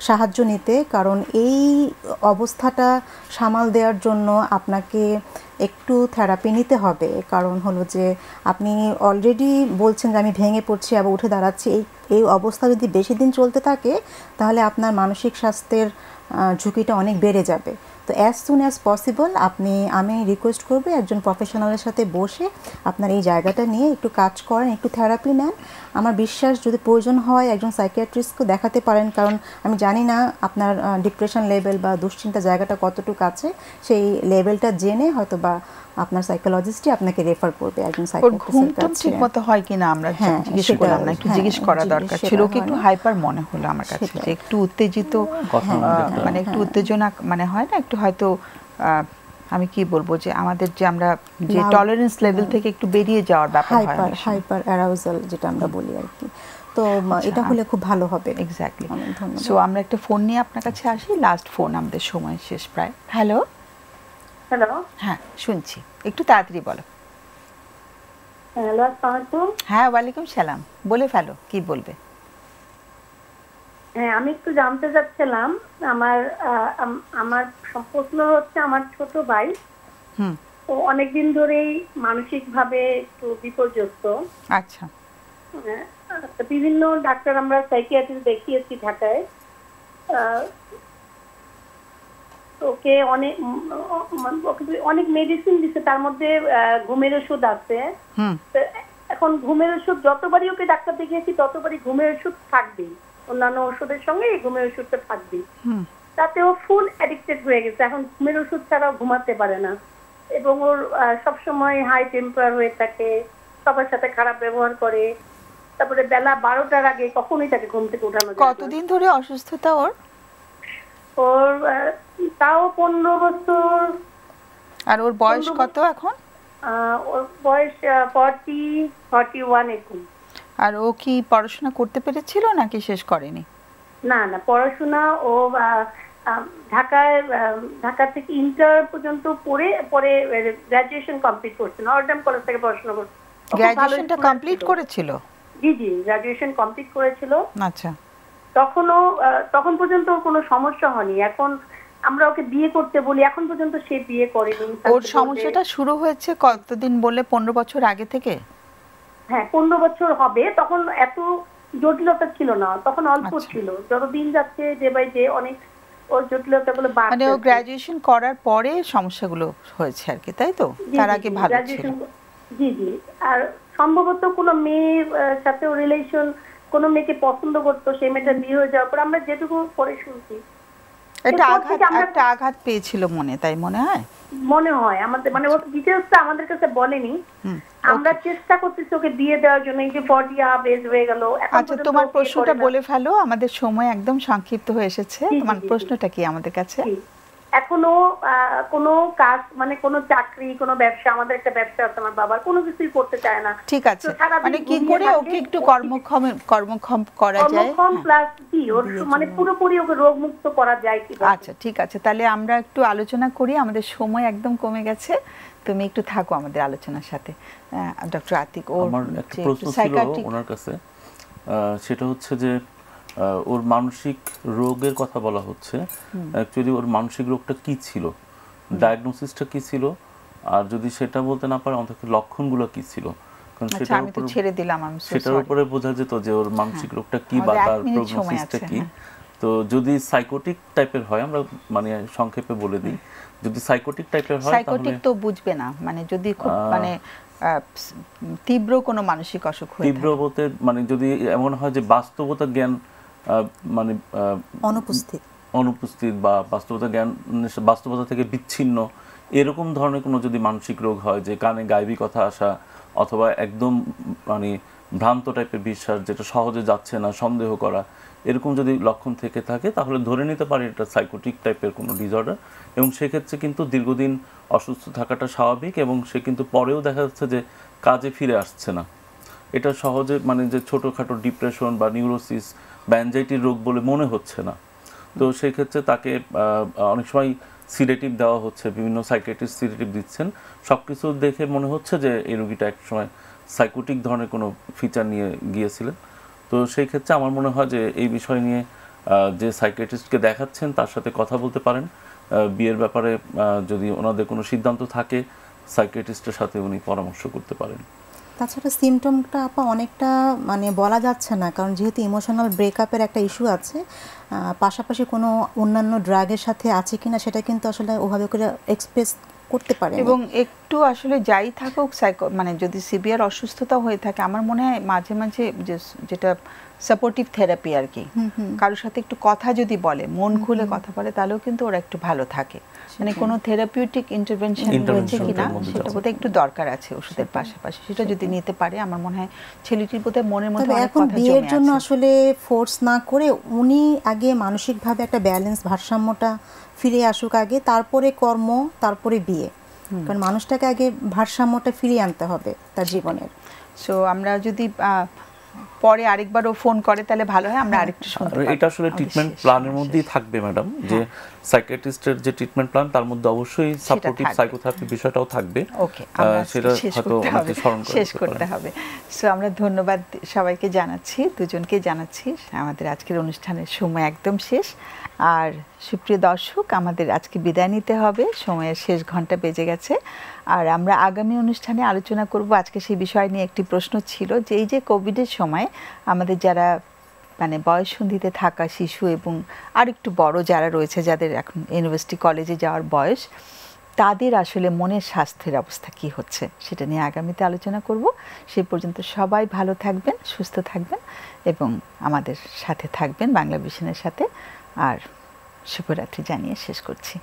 সাহায্য নিতে। কারণ এই অবস্থাটা সামাল দেওয়ার জন্য আপনাকে একটু থেরাপি নিতে হবে। কারণ হলো যে আপনি অলরেডি বলছেন যে আমি ভেঙে পড়ছি, আবার উঠে দাঁড়াচ্ছি। এই এই অবস্থা যদি বেশি দিন চলতে থাকে, তাহলে আপনার মানসিক স্বাস্থ্যের ঝুঁকিটা অনেক বেড়ে যাবে। তো অ্যাজ সুন অ্যাজ পসিবল আপনি আমি রিকোয়েস্ট করব একজন প্রফেশনালের সাথে বসে আপনার এই জায়গাটা নিয়ে একটু কাজ করেন একটু থেরাপি নেন। আমার বিশ্বাস যদি প্রয়োজন হয় একজন সাইকিয়াট্রিস্টকে দেখাতে পারেন কারণ আমি জানি না আপনার ডিপ্রেশন লেভেল বা দুশ্চিন্তা জায়গাটা কতটুকু আছে সেই লেভেলটা জেনে হয়তো বা আপনার সাইকোলজিস্টই আপনাকে রেফার করবে একজন ঘুমটা কাছে। ঠিক হয় কিনা আমরা হ্যাঁ, জিজ্ঞেস করলাম না একটু হ্যাঁ, জিজ্ঞেস করা দরকার ছিল ওকে একটু হাইপার মনে হলো আমার কাছে যে একটু উত্তেজিত মানে একটু উত্তেজনা মানে হয় না একটু হয়তো আমি কি বলব যে আমাদের যে আমরা যে টলারেন্স লেভেল থেকে একটু বেরিয়ে যাওয়ার ব্যাপার হয় হাইপার হাইপার অ্যারাউজাল যেটা আমরা বলি আর কি তো এটা হলে খুব ভালো হবে। এক্স্যাক্টলি সো আমরা একটা ফোন নিয়ে আপনার কাছে আসি। লাস্ট ফোন আমাদের সময় শেষ প্রায়। হ্যালো হ্যালো হ্যাঁ শুনছি। একটু তাড়াতাড়ি বলো। হ্যালো আসসালামাইকুম হ্যাঁ ওয়ালাইকুম সালাম। বলে ফেলো কি বলবে? হ্যাঁ আমি একটু জানতে চাচ্ছিলাম আমার আমার প্রশ্ন হচ্ছে আমার ছোট ভাই। ও অনেকদিন ধরেই মানসিক ভাবে একটু বিপর্যস্ত। আচ্ছা। বিভিন্ন ডাক্তার আমরা সাইকিয়াট্রিস্ট দেখিয়েছি ঢাকায়। আহ, ওকে অনেক অনেক মেডিসিন দিছে তার মধ্যে ঘুমের ওষুধ আছে। এখন ঘুমের ওষুধ যতবারই ওকে ডাক্তার দেখিয়েছি ততবারই ঘুমের ওষুধ থাকবেই। অন্যান্য ওষুধের সঙ্গে এই ঘুমের ওষুধটা থাকবেই হুম। তাতে ও ফুল অ্যাডিক্টেড হয়ে গেছে। এখন ঘুমের ওষুধ ছাড়া ঘুমাতে পারে না। এবং ওর সবসময় হাই টেম্পার হয়ে থাকে সবার সাথে খারাপ ব্যবহার করে। তারপরে বেলা বারোটার আগে কখনোই তাকে ঘুম থেকে উঠানো কতদিন ধরে অসুস্থতা ওর? ওর তাও পনেরো বছর। আর ওর বয়স কত এখন? ওর বয়স ফর্টি ফর্টি ওয়ান এখন আর ও কি পড়াশোনা করতে পেরেছিল নাকি শেষ করেনি? না না পড়াশোনা ও ঢাকায় ঢাকা থেকে ইন্টার পর্যন্ত পড়ে পরে গ্রাজুয়েশন কমপ্লিট করছে নর্ডাম কলেজ থেকে পড়াশোনা করছে। student কমপ্লিট করেছিল? জি জি গ্রাজুয়েশন কমপ্লিট করেছিল। আচ্ছা। তখনও তখন পর্যন্ত কোনো সমস্যা হয়নি। এখন আমরা ওকে বিয়ে করতে বলি এখন পর্যন্ত সে বিয়ে করেনি। ওর সমস্যাটা শুরু হয়েছে কতদিন বলে পনেরো বছর আগে থেকে? হ্যাঁ পনেরো বছর হবে তখন এত জটিলতা ছিল না তখন অল্প আচ্ছা। ছিল। যতদিন যাচ্ছে ডে বাই ডে অনেক ওর জটিলতাগুলো মানে ও বাড়ছে গ্র্যাজুয়েশন করার পরে সমস্যাগুলো হয়েছে আর কি তাই তো? তার জি, আগে ভালো ছিল। জি জি। আর সম্ভবত কোনো মেয়ের সাথে রিলেশন কোনো মেয়েকে পছন্দ করতো সেই মেয়েটা বিয়ে হয়ে যাওয়ার পর আমরা যেটুকু পরে শুনছি এটা আঘাত একটা আঘাত পেয়েছিল মনে তাই মনে হয়? মনে হয়। আমাদের মানে ওর ডিটেলসটা আমাদের কাছে বলেনি। আমরা চেষ্টা করতেছি ওকে দিয়ে দেওয়ার জন্য। এই যে বডি আপ এজ হয়ে গেল আচ্ছা তোমার প্রশ্নটা বলে ফেলো। আমাদের সময় একদম সংক্ষিপ্ত হয়ে এসেছে। তোমার। প্রশ্নটা কি আমাদের কাছে। এখনও আহ, কোনো কাজ মানে কোনো চাকরি কোনো ব্যবসা আমাদের একটা ব্যবসা আছে আমার বাবার কোনো কিছুই করতে চায় না। ঠিক আছে। মানে কি করে ওকে একটু কর্মক্ষম কর্মক্ষম করা যায়? কর্মক্ষম হ্যাঁ। প্লাস কি ওর মানে পুরোপুরি ওকে রোগ মুক্ত করা যায় কি আচ্ছা ঠিক আছে। তাহলে আমরা একটু আলোচনা করি আমাদের সময় একদম কমে গেছে। তুমি একটু থাকো আমাদের আলোচনার সাথে। ডক্টর আতিক ওর আমার একটা যে প্রশ্ন ছিল ওনার কাছে। আহ, সেটা হচ্ছে যে ওর মানসিক রোগের কথা বলা হচ্ছে। অ্যাকচুয়ালি ওর মানসিক রোগটা কি ছিল? ডায়াগনোসিসটা কি ছিল? আর যদি সেটা বলতে না পারে অন্তত লক্ষণগুলো কি ছিল? কারণ আচ্ছা সেটার আমি তো উপরে ছেড়ে দিলাম আমি সেটার উপরে বোঝা যেত যে ওর মানসিক রোগটা কি বা তার প্রগনোসিসটা কি? হ্যাঁ। তো যদি সাইকোটিক টাইপের হয় আমরা মানে সংক্ষেপে বলে দিই যদি সাইকোটিক টাইপের হয় সাইকোটিক তো বুঝবে না মানে যদি খুব মানে তীব্র কোনো মানসিক অসুখ হয়ে তীব্র বলতে মানে যদি এমন হয় যে বাস্তবতা জ্ঞান মানে অনুপস্থিত। অনুপস্থিত বা বাস্তবতা জ্ঞান বাস্তবতা থেকে বিচ্ছিন্ন এরকম ধরনের কোনো যদি মানসিক রোগ হয় যে কানে গাইবি কথা আসা অথবা একদম মানে ভ্রান্ত টাইপের বিশ্বাস যেটা সহজে যাচ্ছে না সন্দেহ করা এরকম যদি লক্ষণ থেকে থাকে তাহলে ধরে নিতে পারি এটা সাইকোটিক টাইপের কোনো ডিজর্ডার এবং সেক্ষেত্রে কিন্তু দীর্ঘদিন অসুস্থ থাকাটা স্বাভাবিক এবং সে কিন্তু পরেও দেখা যাচ্ছে যে কাজে ফিরে আসছে না। এটা সহজে মানে যে ছোটোখাটো ডিপ্রেশন বা নিউরোসিস বা অ্যাংজাইটির রোগ বলে মনে হচ্ছে না। তো সেই ক্ষেত্রে তাকে অনেক সময় সিডেটিভ দেওয়া হচ্ছে, বিভিন্ন সাইকেট্রিস্ট সিডেটিভ দিচ্ছেন। সব কিছু দেখে মনে হচ্ছে যে এই রোগীটা এক সময় সাইকোটিক ধরনের কোনো ফিচার নিয়ে গিয়েছিলেন। তো সেই ক্ষেত্রে আমার মনে হয় যে এই বিষয় নিয়ে যে সাইকেট্রিস্টকে দেখাচ্ছেন তার সাথে কথা বলতে পারেন। বিয়ের ব্যাপারে যদি ওনাদের কোনো সিদ্ধান্ত থাকে সাইকেট্রিস্টের সাথে উনি পরামর্শ করতে পারেন। তাছাড়া সিমটমটা আপা অনেকটা মানে বলা যাচ্ছে না কারণ যেহেতু ইমোশনাল ব্রেকআপের একটা ইস্যু আছে পাশাপাশি কোনো অন্যান্য ড্রাগের সাথে আছে কিনা সেটা কিন্তু আসলে ওভাবে করে এক্সপ্রেস করতে পারে এবং একটু আসলে যাই থাকুক সাইকো মানে যদি সিভিয়ার অসুস্থতা হয়ে থাকে আমার মনে হয় মাঝে মাঝে যেটা সাপোর্টিভ থেরাপি আর কি কারোর সাথে একটু কথা যদি বলে মন খুলে কথা বলে তাহলেও কিন্তু ওরা একটু ভালো থাকে। মানে কোনো থেরাপিউটিক ইন্টারভেনশন হয়েছে কিনা সেটা বোধহয় একটু দরকার আছে ওষুধের পাশাপাশি। সেটা যদি নিতে পারে আমার মনে হয় ছেলেটির বোধহয় মনের মধ্যে অনেক এখন কথা বিয়ের জন্য আসলে ফোর্স না করে উনি আগে মানসিকভাবে একটা ব্যালেন্স ভারসাম্যটা ফিরে আসুক আগে তারপরে কর্ম তারপরে বিয়ে। কারণ মানুষটাকে আগে ভারসাম্যটা ফিরিয়ে আনতে হবে তার জীবনের। সো আমরা যদি আহ, পরে আরেকবারও ফোন করে তাহলে ভালো হয় আমরা আরেকটু আর শুনতে এটা আসলে ট্রিটমেন্ট প্ল্যানের মধ্যেই থাকবে ম্যাডাম যে সাইকিয়াট্রিস্টের যে ট্রিটমেন্ট প্ল্যান তার মধ্যে অবশ্যই সাপোর্টিভ সাইকোথেরাপি বিষয়টাও থাকবে। ওকে সেটা হয়তো করতে হবে অনেকে স্মরণ শেষ করতে হবে। সো আমরা ধন্যবাদ সবাইকে জানাচ্ছি দুজনকে জানাচ্ছি। আমাদের আজকের অনুষ্ঠানের সময় একদম শেষ। আর সুপ্রিয় দর্শক আমাদের আজকে বিদায় নিতে হবে। সময়ের শেষ ঘণ্টা বেজে গেছে। আর আমরা আগামী অনুষ্ঠানে আলোচনা করব। আজকে সেই বিষয় নিয়ে একটি প্রশ্ন ছিল যে, এই যে কোভিডের সময় আমাদের যারা মানে বয়সন্ধিতে থাকা শিশু এবং আর একটু বড় যারা রয়েছে, যাদের এখন ইউনিভার্সিটি কলেজে যাওয়ার বয়স, তাদের আসলে মনের স্বাস্থ্যের অবস্থা কি হচ্ছে সেটা নিয়ে আগামীতে আলোচনা করব। সেই পর্যন্ত সবাই ভালো থাকবেন, সুস্থ থাকবেন এবং আমাদের সাথে থাকবেন বাংলা ভিশনের সাথে। আর শুভরাত্রি জানিয়ে শেষ করছি।